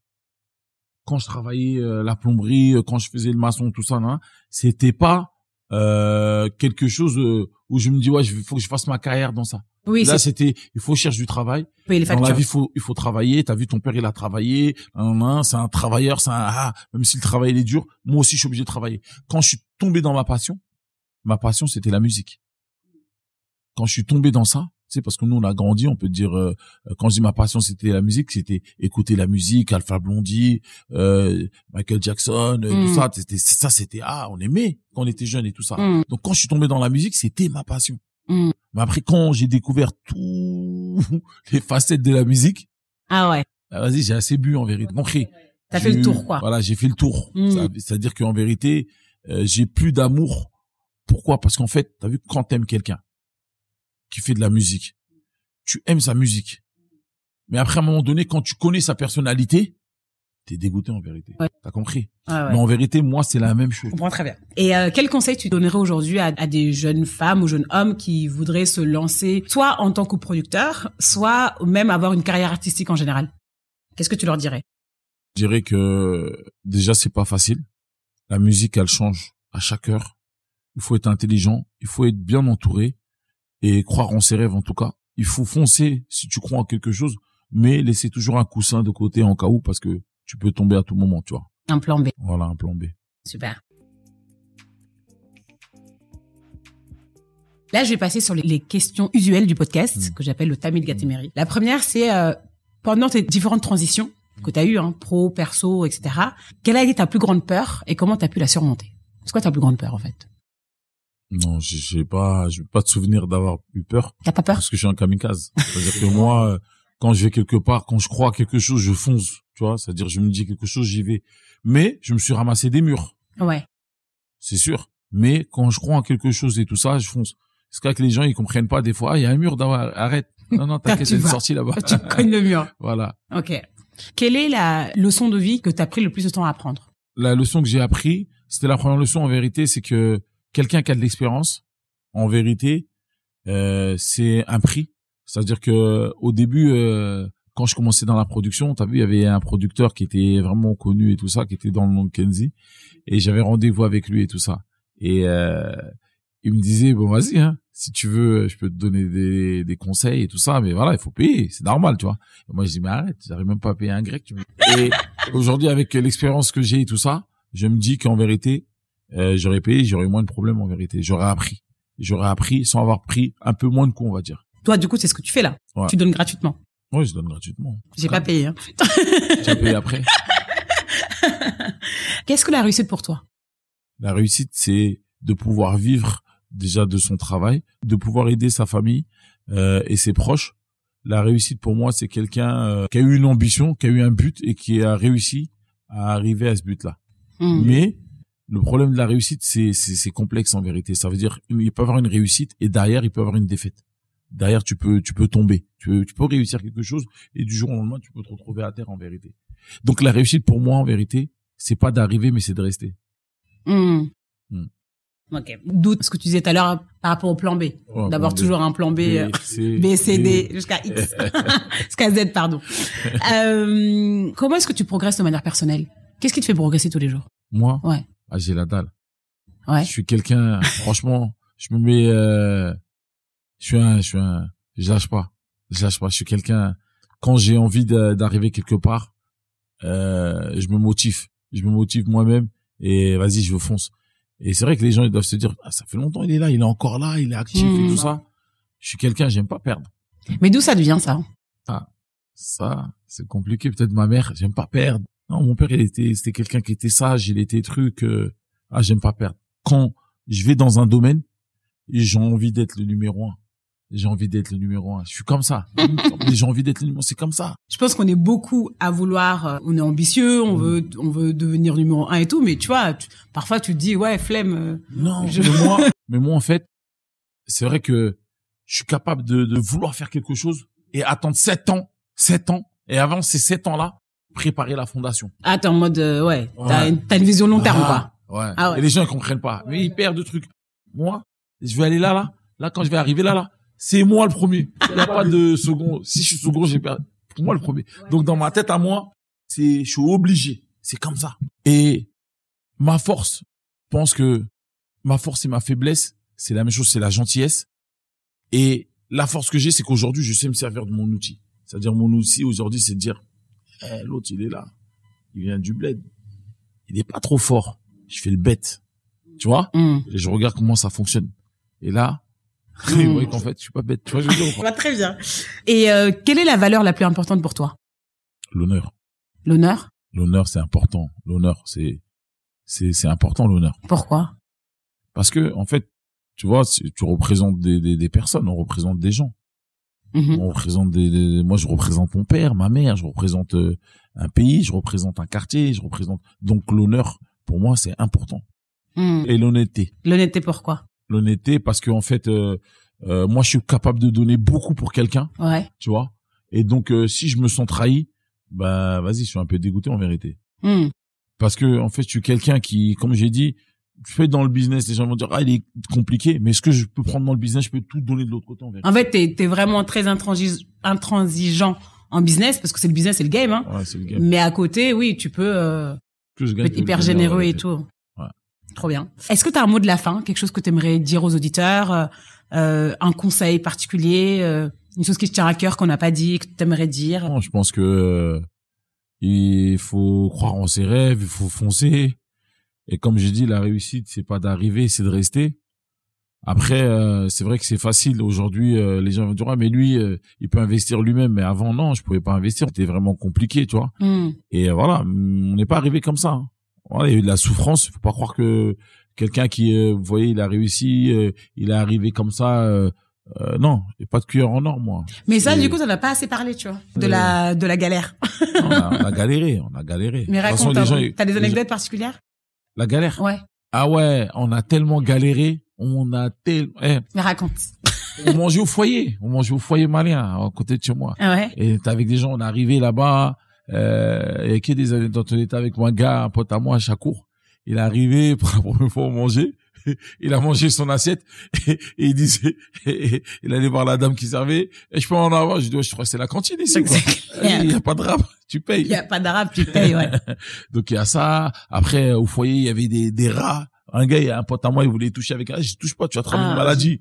quand je travaillais euh, la plomberie, euh, quand je faisais le maçon, tout ça, non, c'était pas euh, quelque chose euh, où je me dis ouais, il faut que je fasse ma carrière dans ça. Oui, Là, c'était, il faut chercher du travail. les Dans la vie, il faut, il faut travailler. T'as vu, ton père, il a travaillé. C'est un travailleur, c'est un, ah, même si le travail, il est dur, moi aussi, je suis obligé de travailler. Quand je suis tombé dans ma passion, ma passion, c'était la musique. Quand je suis tombé dans ça, parce que nous, on a grandi, on peut dire, euh, quand je dis ma passion, c'était la musique, c'était écouter la musique, Alpha Blondie, euh, Michael Jackson, euh, Mm. tout ça. C'était, ça, c'était, ah, on aimait quand on était jeune et tout ça. Mm, Donc, quand je suis tombé dans la musique, c'était ma passion. mm. Mais après, quand j'ai découvert tous <laughs> les facettes de la musique, Ah ouais, ah, vas-y, j'ai assez bu en vérité. Compris. t'as fait le tour quoi. Voilà, j'ai fait le tour. Mm. C'est-à-dire qu'en vérité, euh, j'ai plus d'amour. Pourquoi? Parce qu'en fait, t'as vu, quand t'aimes quelqu'un qui fait de la musique, tu aimes sa musique. Mais après, à un moment donné, quand tu connais sa personnalité, t'es dégoûté en vérité. Ouais. T'as compris Ah ouais. Mais en vérité, moi, c'est la même chose. Je comprends très bien. Et euh, quel conseil tu donnerais aujourd'hui à, à des jeunes femmes ou jeunes hommes qui voudraient se lancer, soit en tant que producteur, soit même avoir une carrière artistique en général? Qu'est-ce que tu leur dirais? Je dirais que déjà c'est pas facile. La musique elle change à chaque heure. Il faut être intelligent, il faut être bien entouré et croire en ses rêves en tout cas. Il faut foncer si tu crois en quelque chose, mais laisser toujours un coussin de côté en cas où parce que tu peux tomber à tout moment, tu vois. Un plan B. Voilà un plan B. Super. Là, je vais passer sur les- questions usuelles du podcast Mm. que j'appelle le Tamil Gatimeri. La première, c'est euh, pendant tes différentes transitions que tu as eues, hein, pro, perso, etc. Quelle a été ta plus grande peur et comment tu as pu la surmonter? C'est quoi ta plus grande peur en fait? Non, j'ai j'ai pas j'ai pas de souvenir d'avoir eu peur T'as pas peur? Parce que je suis un kamikaze. C'est-à-dire que moi euh, quand je vais quelque part, quand je crois à quelque chose, je fonce, tu vois. C'est-à-dire, je me dis quelque chose, j'y vais. Mais je me suis ramassé des murs. Ouais. C'est sûr. Mais quand je crois en quelque chose et tout ça, je fonce. C'est que les gens, ils comprennent pas des fois. Ah, il y a un mur, arrête. Non, non, t'inquiète, <laughs> c'est sorti là-bas. <laughs> Tu cognes le mur. <laughs> voilà. Ok. Quelle est la leçon de vie que tu as pris le plus de temps à apprendre? La leçon que j'ai appris, c'était la première leçon en vérité, c'est que quelqu'un qui a de l'expérience, en vérité, euh, c'est un prix. C'est-à-dire que au début, euh, quand je commençais dans la production, t'as vu, il y avait un producteur qui était vraiment connu et tout ça, qui était dans le nom de Kenzie, et j'avais rendez-vous avec lui et tout ça. Et euh, il me disait bon vas-y, hein, si tu veux, je peux te donner des, des conseils et tout ça, mais voilà, il faut payer, c'est normal, tu vois. Moi je dis mais arrête, j'arrive même pas à payer un grec. Tu et aujourd'hui avec l'expérience que j'ai et tout ça, je me dis qu'en vérité, euh, j'aurais payé, j'aurais moins de problèmes en vérité, j'aurais appris, j'aurais appris sans avoir pris un peu moins de coups, on va dire. Toi, du coup, c'est ce que tu fais là. Tu donnes gratuitement. Oui, je donne gratuitement. J'ai pas payé. Hein. J'ai payé après. <laughs> Qu'est-ce que la réussite pour toi? La réussite, c'est de pouvoir vivre déjà de son travail, de pouvoir aider sa famille euh, et ses proches. La réussite pour moi, c'est quelqu'un euh, qui a eu une ambition, qui a eu un but et qui a réussi à arriver à ce but-là. Hmm. Mais le problème de la réussite, c'est c'est complexe en vérité. Ça veut dire il peut avoir une réussite et derrière il peut avoir une défaite derrière tu peux tu peux tomber tu peux, tu peux réussir quelque chose et du jour au lendemain tu peux te retrouver à terre en vérité donc la réussite pour moi en vérité c'est pas d'arriver mais c'est de rester mmh. Ok. D'où ce que tu disais tout à l'heure par rapport au plan B. D'avoir toujours un plan B, euh, <laughs> B, C, D, jusqu'à X. <laughs> <laughs> jusqu'à Z, pardon. euh, comment est-ce que tu progresses de manière personnelle? Qu'est-ce qui te fait progresser tous les jours? Moi? Ouais. Ah, j'ai la dalle. Ouais. Je suis quelqu'un, <laughs> franchement, je me mets... Euh, je suis un, je suis un, je lâche pas, je lâche pas. Je suis quelqu'un. Quand j'ai envie d'arriver quelque part, euh, je me motive, je me motive moi-même et vas-y, je fonce. Et c'est vrai que les gens ils doivent se dire, ah, ça fait longtemps il est là, il est encore là, il est actif et tout mmh. ça. Je suis quelqu'un, j'aime pas perdre. Mais d'où ça devient ça? Ah, ça, c'est compliqué. Peut-être ma mère, j'aime pas perdre. Non, mon père, il était, c'était quelqu'un qui était sage, il était truc. Euh, ah, j'aime pas perdre. Quand je vais dans un domaine, j'ai envie d'être le numéro un j'ai envie d'être le numéro un. Je suis comme ça. <laughs> j'ai envie d'être le numéro. C'est comme ça. Je pense qu'on est beaucoup à vouloir. Euh, on est ambitieux. On mm. veut, on veut devenir numéro un et tout. Mais tu vois, parfois tu te dis ouais flemme. Euh, non. Mais moi, <laughs> mais moi en fait, c'est vrai que je suis capable de, de vouloir faire quelque chose et attendre sept ans, sept ans. Et avant ces sept ans là, préparer la fondation. Ah, t'es en mode euh, ouais. T'as une, une vision long terme ah, quoi. Ouais. Ah ouais. Et les gens ils comprennent pas. Mais ils perdent de trucs. Moi, je vais aller là là. Là quand je vais arriver là là c'est moi le premier. Il n'y a pas de second. Si je suis second, j'ai perdu. Pour moi le premier. Donc dans ma tête à moi, c'est, je suis obligé. C'est comme ça. Et ma force, je pense que ma force et ma faiblesse, c'est la même chose, c'est la gentillesse. Et la force que j'ai, c'est qu'aujourd'hui, je sais me servir de mon outil. C'est-à-dire mon outil aujourd'hui, c'est de dire, eh, l'autre il est là, il vient du bled, il est pas trop fort. Je fais le bête, tu vois. Mm. Et je regarde comment ça fonctionne. Et là, <laughs> oui, hmm. qu'en fait, je suis pas bête. Tu vois, je veux dire. Va <laughs> très bien. Et euh, quelle est la valeur la plus importante pour toi? L'honneur. L'honneur? L'honneur, c'est important. L'honneur, c'est c'est c'est important l'honneur. Pourquoi? Parce que en fait, tu vois, tu représentes des des, des personnes, on représente des gens. Mm-hmm. On représente des, moi je représente mon père, ma mère, je représente euh, un pays, je représente un quartier, je représente donc l'honneur pour moi c'est important. Mm. Et l'honnêteté. L'honnêteté pourquoi? L'honnêteté parce que en fait euh, euh, moi je suis capable de donner beaucoup pour quelqu'un ouais. tu vois et donc euh, si je me sens trahi bah vas-y je suis un peu dégoûté en vérité hmm. parce que en fait je suis quelqu'un qui comme j'ai dit je fais dans le business les gens vont dire ah il est compliqué mais est-ce que je peux prendre dans le business je peux tout donner de l'autre côté en en fait t'es es vraiment très intransigeant en business parce que c'est le business c'est le game hein. Ouais, c'est le game. Mais à côté oui tu peux euh, être hyper généreux et tout. Trop bien. Est-ce que tu as un mot de la fin, quelque chose que tu aimerais dire aux auditeurs, euh, euh, un conseil particulier, euh, une chose qui te tient à cœur qu'on n'a pas dit, que tu aimerais dire? Non, Je pense que il faut croire en ses rêves, il faut foncer. Et comme j'ai dit, la réussite, c'est pas d'arriver, c'est de rester. Après, c'est vrai que c'est facile. Aujourd'hui, les gens vont dire, ah, mais lui, il peut investir lui-même. Mais avant, non, je pouvais pas investir. C'était vraiment compliqué, tu vois. Hmm. Et voilà, on n'est pas arrivé comme ça. Hein il y a eu de la souffrance. Il faut pas croire que quelqu'un qui, euh, vous voyez, il a réussi, euh, il est arrivé comme ça, euh, Euh, non, il n'y a pas de cuillère en or, moi. Mais ça, du coup, ça n'a pas assez parlé, tu vois, de Euh. la de la galère. on, a, on a galéré, on a galéré. <laughs> Mais raconte, t'as des anecdotes particulières? La galère. Ouais, Ah ouais, on a tellement galéré, on a tellement, eh, mais raconte. on mangeait au foyer, on mangeait au foyer malien, à côté de chez moi. Ah ouais. Et t'es avec des gens, on est arrivé là-bas, euh, il y a que des anecdotes, on était avec moi, un gars, un pote à moi à Chacour. Il est arrivé pour la première fois au manger. <laughs> Il a mangé son assiette et, <laughs> et il disait, <laughs> il allait voir la dame qui servait. Et je peux en avoir? Je dis, ouais, je crois que c'est la cantine ici. quoi. Il y a pas de rap, tu payes. Il y a pas d'arabe, tu payes, ouais. Donc il y a ça. Après au foyer il y avait des, des rats. Un gars, il y a un pote à moi, il voulait toucher avec un. Je touche pas, tu vas attraper Ah, une maladie.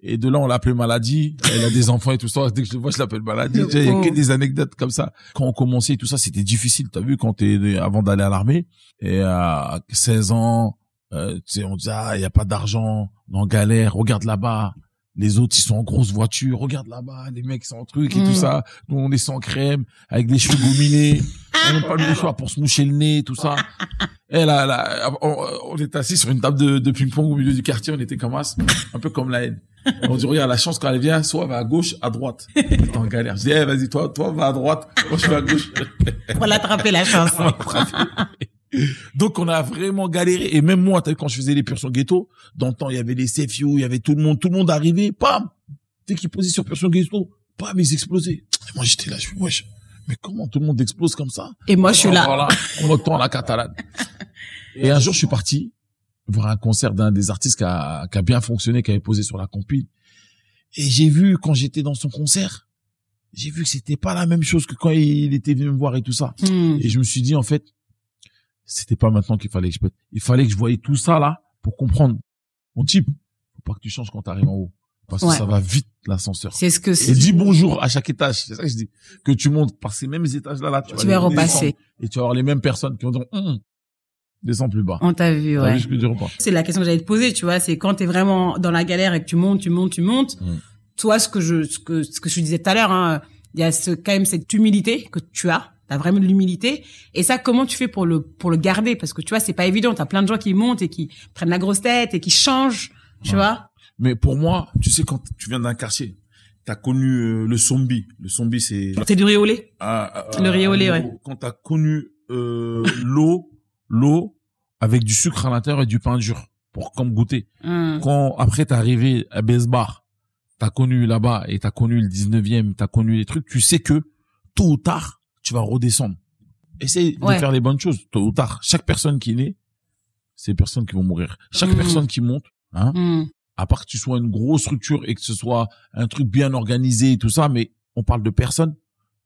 Et de là on l'appelait maladie. Elle a des enfants et tout ça. Dès que je le vois, je l'appelle maladie. Il y a que des anecdotes comme ça. Quand on commençait et tout ça, c'était difficile. T'as vu quand t'es avant d'aller à l'armée et à 16 ans, euh, on dit ah il y a pas d'argent, on est en galère. Regarde là-bas. Les autres, ils sont en grosse voiture. Regarde là-bas, les mecs sont en truc et Mm. tout ça. Nous, on est sans crème, avec des cheveux gominés. On n'a pas le choix pour se moucher le nez, tout ça. Et là, là, on, on est assis sur une table de, de ping-pong au milieu du quartier. On était comme as, un peu comme la haine. On dit, regarde, la chance quand elle vient, soit elle va à gauche, à droite. T'es en galère. Je dis, eh, vas-y, toi, toi, va à droite. Moi, je vais à gauche. Pour l'attraper, la chance. <laughs> Donc, on a vraiment galéré. Et même moi, t'as vu, quand je faisais les pursions ghetto, dans le temps, il y avait les CFU, il y avait tout le monde, tout le monde arrivait, pam! Dès qu'ils posaient sur pursion ghetto, pam, ils explosaient. Et moi, j'étais là, je fais, wesh, mais comment tout le monde explose comme ça? Et moi, je suis là. Voilà, on entend la catalane. <laughs> Et un jour, je suis parti voir un concert d'un des artistes qui a, qui a bien fonctionné, qui avait posé sur la compile. Et j'ai vu, quand j'étais dans son concert, j'ai vu que c'était pas la même chose que quand il était venu me voir et tout ça. Hmm. Et je me suis dit, en fait, c'était pas maintenant qu'il fallait que je pète. Il fallait que je voyais tout ça là pour comprendre. Mon type, faut pas que tu changes quand t'arrives en haut. Parce que ça va vite, l'ascenseur. C'est ce que Et c'est. dis bonjour à chaque étage. C'est ça que je dis. Que tu montes par ces mêmes étages là, là tu vas, Tu vas repasser. Et tu vas avoir les mêmes personnes qui vont dire, hum, descends plus bas. On t'a vu, ouais. C'est la question que j'allais te poser, tu vois, c'est quand t'es vraiment dans la galère et que tu montes, tu montes, tu montes. Mm. Toi, ce que je, ce que, ce que je disais tout à l'heure, hein, il y a ce, quand même cette humilité que tu as. T'as vraiment de l'humilité. Et ça, comment tu fais pour le, pour le garder? Parce que tu vois, c'est pas évident. T'as plein de gens qui montent et qui prennent la grosse tête et qui changent, tu Ouais. vois? Mais pour moi, tu sais, quand tu viens d'un quartier, t'as connu euh, le zombie. Le zombie, c'est C'est du riz au lait. Ah, ah, Le riz au lait, ah, ouais. Quand t'as connu euh, <laughs> l'eau, l'eau avec du sucre à l'intérieur et du pain dur pour comme goûter. Hum. Quand après t'es arrivé à Besbar, t'as connu là-bas et t'as connu le 19e, t'as connu les trucs, tu sais que tôt ou tard, tu vas redescendre. Essaye Ouais. de faire les bonnes choses. Tôt ou tard, chaque personne qui naît, c'est des personnes qui vont mourir. Chaque Mhm. personne qui monte, hein, Hum. à part que tu sois une grosse structure et que ce soit un truc bien organisé et tout ça, mais on parle de personnes,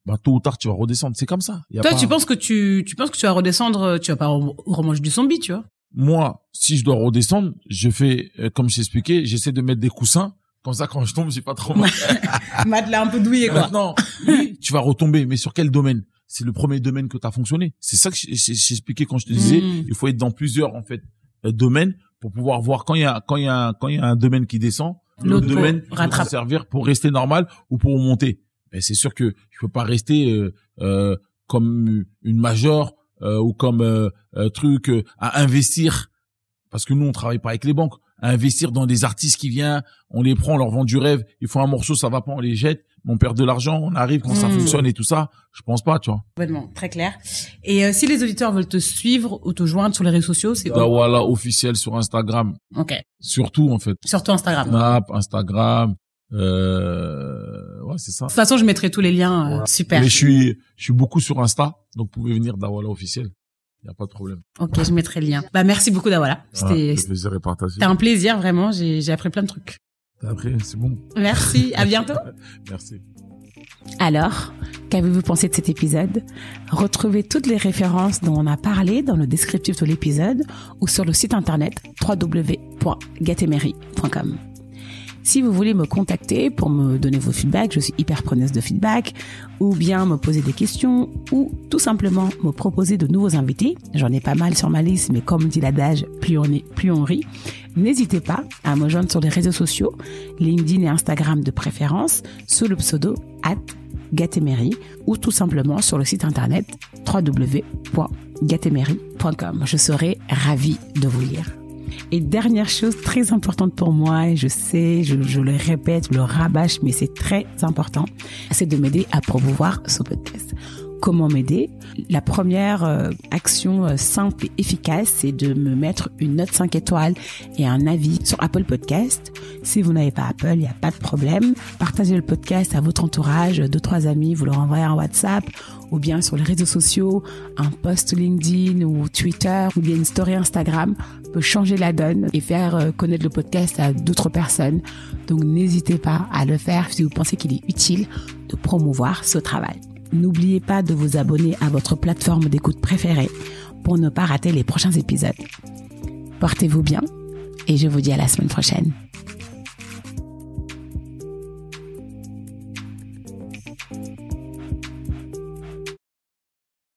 bah tôt ou tard tu vas redescendre. C'est comme ça. Y a Toi, pas- tu penses que tu, tu penses que tu vas redescendre, euh, tu vas pas rem- remanger du zombie, tu vois? Moi, si je dois redescendre, je fais euh, comme je t'ai expliqué, j'essaie de mettre des coussins. Comme ça, quand je tombe, j'ai pas trop mal. <laughs> Matelas un peu douillé, quoi. Maintenant, oui, tu vas retomber, mais sur quel domaine? C'est le premier domaine que tu as fonctionné. C'est ça que j'ai expliqué quand je te disais. Mm. Il faut être dans plusieurs en fait euh, domaines pour pouvoir voir quand il y a quand il y a un- quand il y a un domaine qui descend, L'autre domaine peut rattraper. s'en servir pour rester normal ou pour monter. Mais c'est sûr que je peux pas rester euh, euh, comme une major euh, ou comme truc euh, à investir parce que nous on travaille pas avec les banques à investir dans des artistes qui viennent on les prend on leur vend du rêve ils font un morceau ça va pas on les jette on perd de l'argent on arrive quand ça Mm. fonctionne et tout ça je pense pas tu vois Complètement, très clair. Et euh, si les auditeurs veulent te suivre ou te joindre sur les réseaux sociaux, c'est où Dawala officiel sur Instagram Ok. surtout en fait Surtout Instagram. De Snap Instagram euh... ouais c'est ça toute façon, je mettrai tous les liens. euh, super. mais je suis je suis beaucoup sur Insta donc vous pouvez venir Dawala officiel il y a pas de problème Ok, je mettrai le lien. Bah merci beaucoup Dawala. Voilà, C'était le plaisir est partagé c'était un plaisir vraiment. J'ai j'ai appris plein de trucs. après c'est bon Merci. À bientôt. <laughs> merci Alors, qu'avez-vous pensé de cet épisode? Retrouvez toutes les références dont on a parlé dans le descriptif de l'épisode ou sur le site internet www.gatemery.com. Si vous voulez me contacter pour me donner vos feedbacks, je suis hyper preneuse de feedback, ou bien me poser des questions, ou tout simplement me proposer de nouveaux invités, j'en ai pas mal sur ma liste, mais comme dit l'adage, plus on est, plus on rit, n'hésitez pas à me joindre sur les réseaux sociaux, LinkedIn et Instagram de préférence, sous le pseudo at Gatemery ou tout simplement sur le site internet www.gatemery.com. Je serai ravie de vous lire. Et dernière chose très importante pour moi, et je sais, je, le répète, je le rabâche, mais c'est très important, c'est de m'aider à promouvoir ce podcast. Comment m'aider La première euh, action euh, simple et efficace, c'est de me mettre une note 5 étoiles et un avis sur Apple Podcast. Si vous n'avez pas Apple, il n'y a pas de problème. Partagez le podcast à votre entourage, deux, trois amis, vous leur envoyez un WhatsApp ou bien sur les réseaux sociaux, un post LinkedIn ou Twitter ou bien une story Instagram peut changer la donne et faire euh, connaître le podcast à d'autres personnes. Donc n'hésitez pas à le faire si vous pensez qu'il est utile de promouvoir ce travail. N'oubliez pas de vous abonner à votre plateforme d'écoute préférée pour ne pas rater les prochains épisodes. Portez-vous bien et je vous dis à la semaine prochaine.